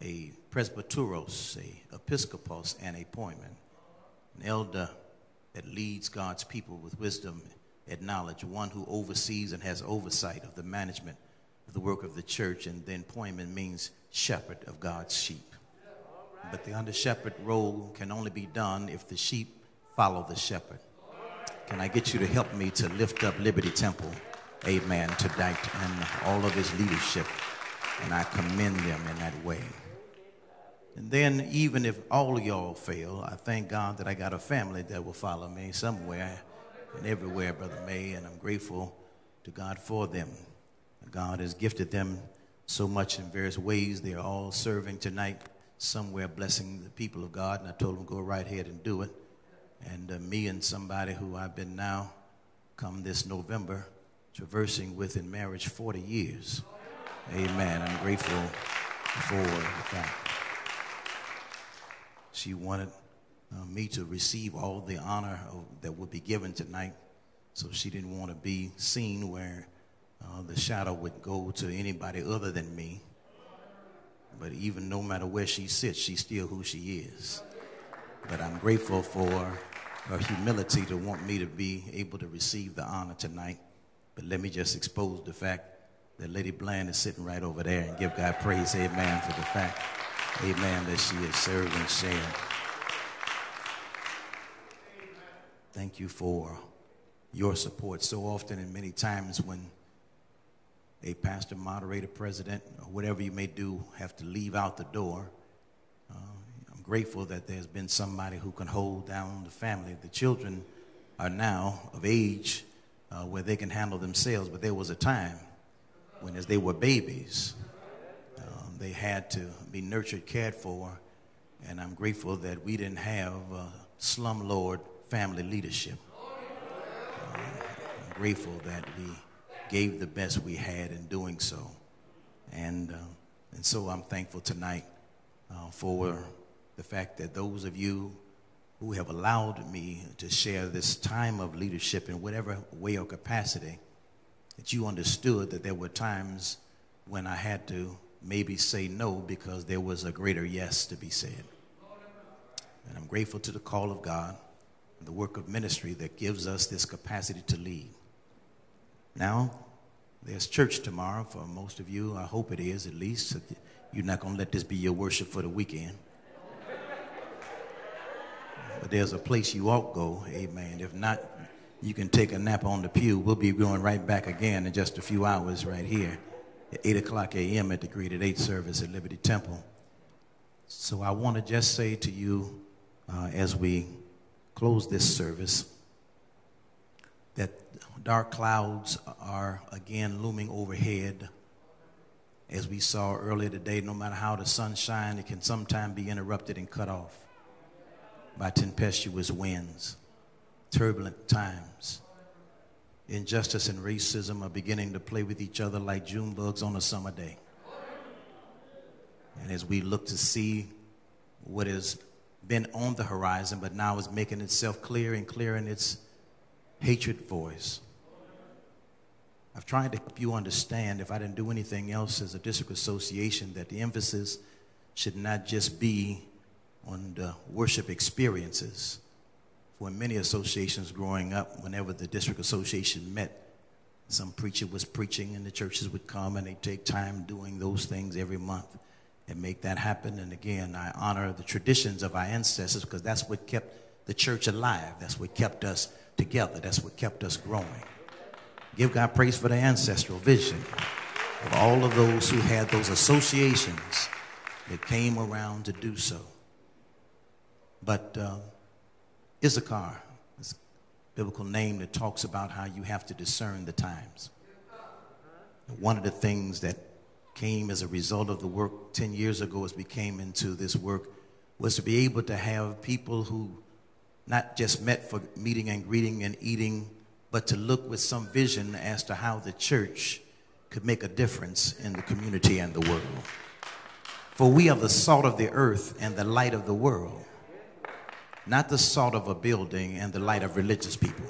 a presbyteros, a episcopos, and a poimen, an elder that leads God's people with wisdom and knowledge, one who oversees and has oversight of the management of the work of the church, and then poimen means shepherd of God's sheep. But the under shepherd role can only be done if the sheep follow the shepherd. Can I get you to help me to lift up Liberty Temple, amen, tonight and all of his leadership? And I commend them in that way. And then, even if all of y'all fail, I thank God that I got a family that will follow me somewhere and everywhere, Brother May, and I'm grateful to God for them. God has gifted them so much in various ways. They are all serving tonight somewhere blessing the people of God, and I told them, go right ahead and do it. And uh, me and somebody who I've been now, come this November, traversing with in marriage 40 years. Amen. I'm grateful for the fact. She wanted uh, me to receive all the honor of, that would be given tonight, so she didn't want to be seen where uh, the shadow would go to anybody other than me. But even no matter where she sits, she's still who she is. But I'm grateful for her humility to want me to be able to receive the honor tonight. But let me just expose the fact that Lady Bland is sitting right over there and give God praise, amen, for the fact Amen. That she has served and. Thank you for your support. So often and many times when a pastor, moderator, president, or whatever you may do have to leave out the door, uh, I'm grateful that there's been somebody who can hold down the family. The children are now of age uh, where they can handle themselves, but there was a time when, as they were babies, they had to be nurtured, cared for, and I'm grateful that we didn't have uh, slumlord family leadership. I'm grateful that we gave the best we had in doing so. And, uh, and so I'm thankful tonight uh, for the fact that those of you who have allowed me to share this time of leadership in whatever way or capacity, that you understood that there were times when I had to maybe say no because there was a greater yes to be said. And I'm grateful to the call of God, and the work of ministry that gives us this capacity to lead. Now, there's church tomorrow for most of you. I hope it is, at least. You're not going to let this be your worship for the weekend. But there's a place you ought go, amen. If not, you can take a nap on the pew. We'll be going right back again in just a few hours right here at 8 o'clock a.m. at the Greeted 8 service at Liberty Temple. So I want to just say to you uh, as we close this service that dark clouds are again looming overhead. As we saw earlier today, no matter how the sun shines, it can sometimes be interrupted and cut off by tempestuous winds, turbulent times. Injustice and racism are beginning to play with each other like June bugs on a summer day. And as we look to see what has been on the horizon, but now is making itself clear and clear in its hatred voice. I've tried to help you understand, if I didn't do anything else as a district association, that the emphasis should not just be on the worship experiences. For many associations growing up, whenever the district association met, some preacher was preaching and the churches would come and they'd take time doing those things every month and make that happen. And again, I honor the traditions of our ancestors because that's what kept the church alive. That's what kept us together. That's what kept us growing. Give God praise for the ancestral vision of all of those who had those associations that came around to do so. But uh, Issachar is a biblical name that talks about how you have to discern the times. One of the things that came as a result of the work 10 years ago as we came into this work was to be able to have people who not just met for meeting and greeting and eating, but to look with some vision as to how the church could make a difference in the community and the world. For we are the salt of the earth and the light of the world not the salt of a building and the light of religious people.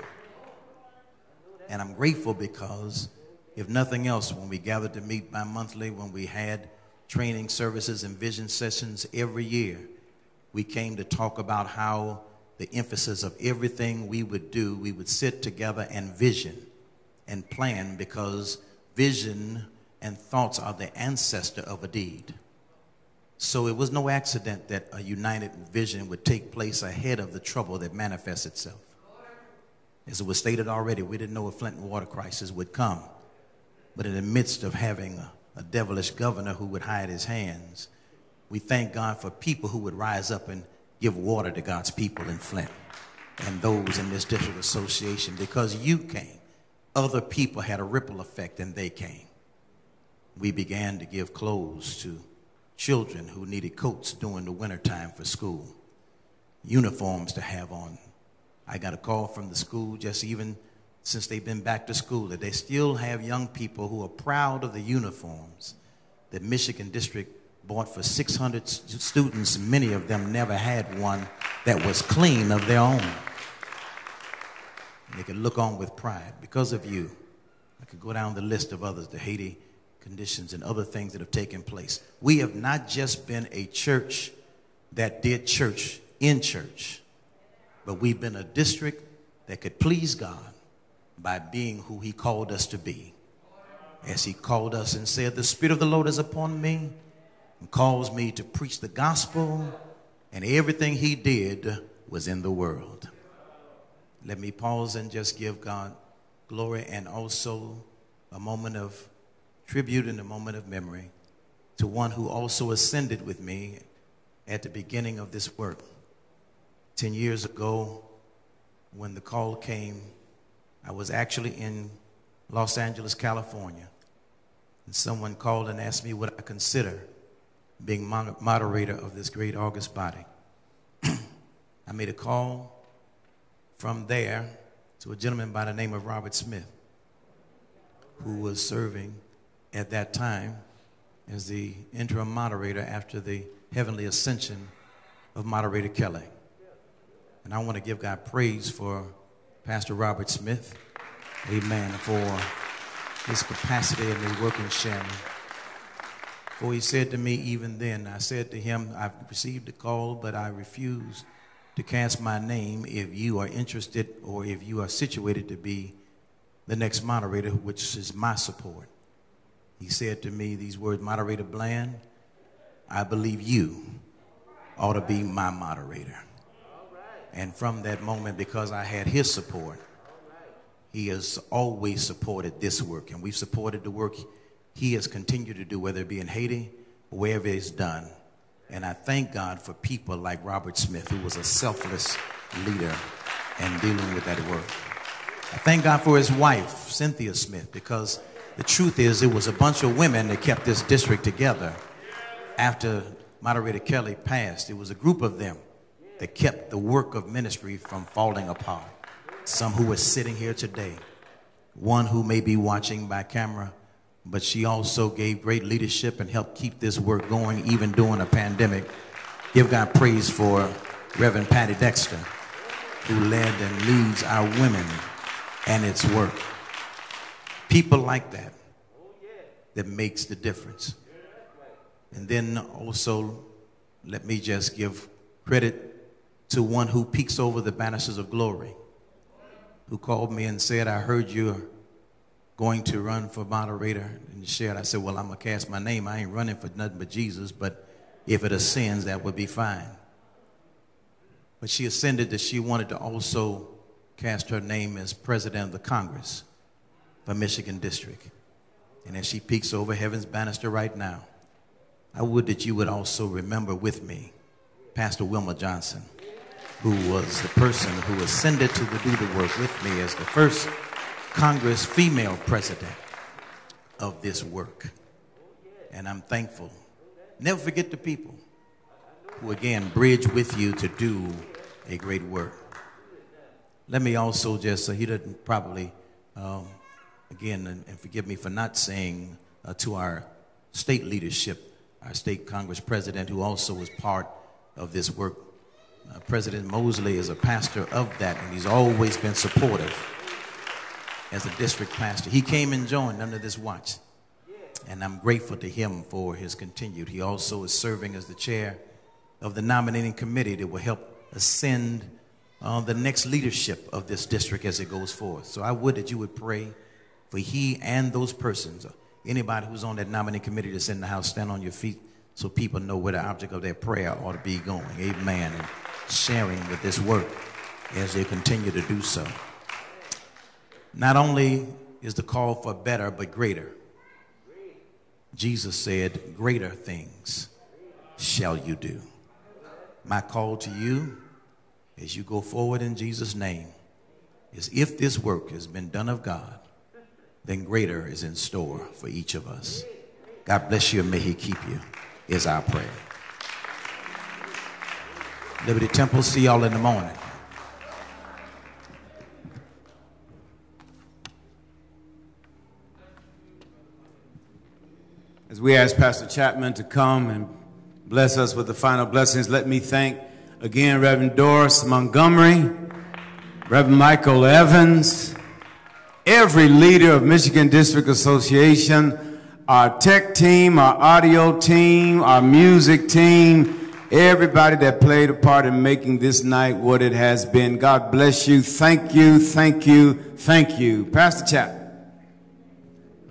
And I'm grateful because, if nothing else, when we gathered to meet bi monthly, when we had training services and vision sessions every year, we came to talk about how the emphasis of everything we would do, we would sit together and vision and plan because vision and thoughts are the ancestor of a deed. So it was no accident that a united vision would take place ahead of the trouble that manifests itself. As it was stated already, we didn't know a Flint water crisis would come. But in the midst of having a, a devilish governor who would hide his hands, we thank God for people who would rise up and give water to God's people in Flint and those in this district association because you came. Other people had a ripple effect and they came. We began to give clothes to children who needed coats during the wintertime for school, uniforms to have on. I got a call from the school just even since they've been back to school that they still have young people who are proud of the uniforms that Michigan District bought for 600 students. Many of them never had one that was clean of their own. They could look on with pride because of you. I could go down the list of others, the Haiti conditions and other things that have taken place. We have not just been a church that did church in church, but we've been a district that could please God by being who He called us to be. As He called us and said, The Spirit of the Lord is upon me and calls me to preach the gospel, and everything he did was in the world. Let me pause and just give God glory and also a moment of tribute and a moment of memory to one who also ascended with me at the beginning of this work. Ten years ago, when the call came, I was actually in Los Angeles, California. And someone called and asked me what I consider being moderator of this great August body. I made a call from there to a gentleman by the name of Robert Smith, who was serving at that time as the interim moderator after the heavenly ascension of Moderator Kelly. And I want to give God praise for Pastor Robert Smith, amen, for his capacity in the working Shannon. For he said to me even then, I said to him, I've received a call, but I refuse to cast my name if you are interested or if you are situated to be the next moderator, which is my support. He said to me these words, Moderator Bland, I believe you ought to be my moderator. And from that moment, because I had his support, he has always supported this work. And we've supported the work he has continued to do, whether it be in Haiti or wherever it's done. And I thank God for people like Robert Smith, who was a selfless leader and dealing with that work. I thank God for his wife, Cynthia Smith, because the truth is it was a bunch of women that kept this district together after Moderator Kelly passed. It was a group of them that kept the work of ministry from falling apart. Some who are sitting here today, one who may be watching by camera, but she also gave great leadership and helped keep this work going even during a pandemic. Give God praise for Reverend Patty Dexter, who led and leads our women and its work. People like that that makes the difference. And then also, let me just give credit to one who peeks over the banisters of glory, who called me and said, I heard you're going to run for moderator and shared. I said, Well, I'm going to cast my name. I ain't running for nothing but Jesus, but if it ascends, that would be fine. But she ascended that she wanted to also cast her name as president of the Congress for Michigan District. And as she peeks over heaven's banister right now, I would that you would also remember with me Pastor Wilma Johnson, who was the person who ascended to do the work with me as the first Congress female president of this work. And I'm thankful. Never forget the people who, again, bridge with you to do a great work. Let me also just, so he doesn't probably, um, again, and, and, forgive me for not saying uh, to our state leadership, our state Congress president, who also was part of this work. Uh, president Mosley is a pastor of that, and he's always been supportive as a district pastor. He came and joined under this watch. And I'm grateful to him for his continued. He also is serving as the chair of the nominating committee that will help ascend uh, the next leadership of this district as it goes forth. So I would that you would pray for he and those persons. Anybody who's on that nominating committee that's in the house, stand on your feet so people know where the object of their prayer ought to be going. Amen. And sharing with this work as they continue to do so. Not only is the call for better, but greater. Jesus said, Greater things shall you do. My call to you as you go forward in Jesus' name is if this work has been done of God, then greater is in store for each of us. God bless you and may He keep you, is our prayer. Liberty Temple, see y'all in the morning. As we ask Pastor Chapman to come and bless us with the final blessings, let me thank again Reverend Doris Montgomery, Reverend Michael Evans, every leader of Michigan District Association, our tech team, our audio team, our music team, everybody that played a part in making this night what it has been. God bless you. Thank you, thank you, thank you. Pastor Chap.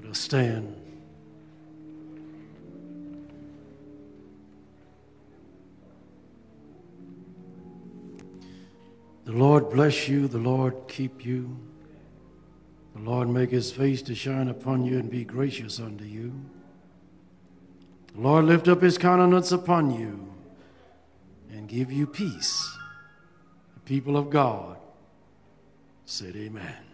Let us stand. The Lord bless you. The Lord keep you. The Lord make his face to shine upon you and be gracious unto you. The Lord lift up his countenance upon you and give you peace. The people of God said, Amen.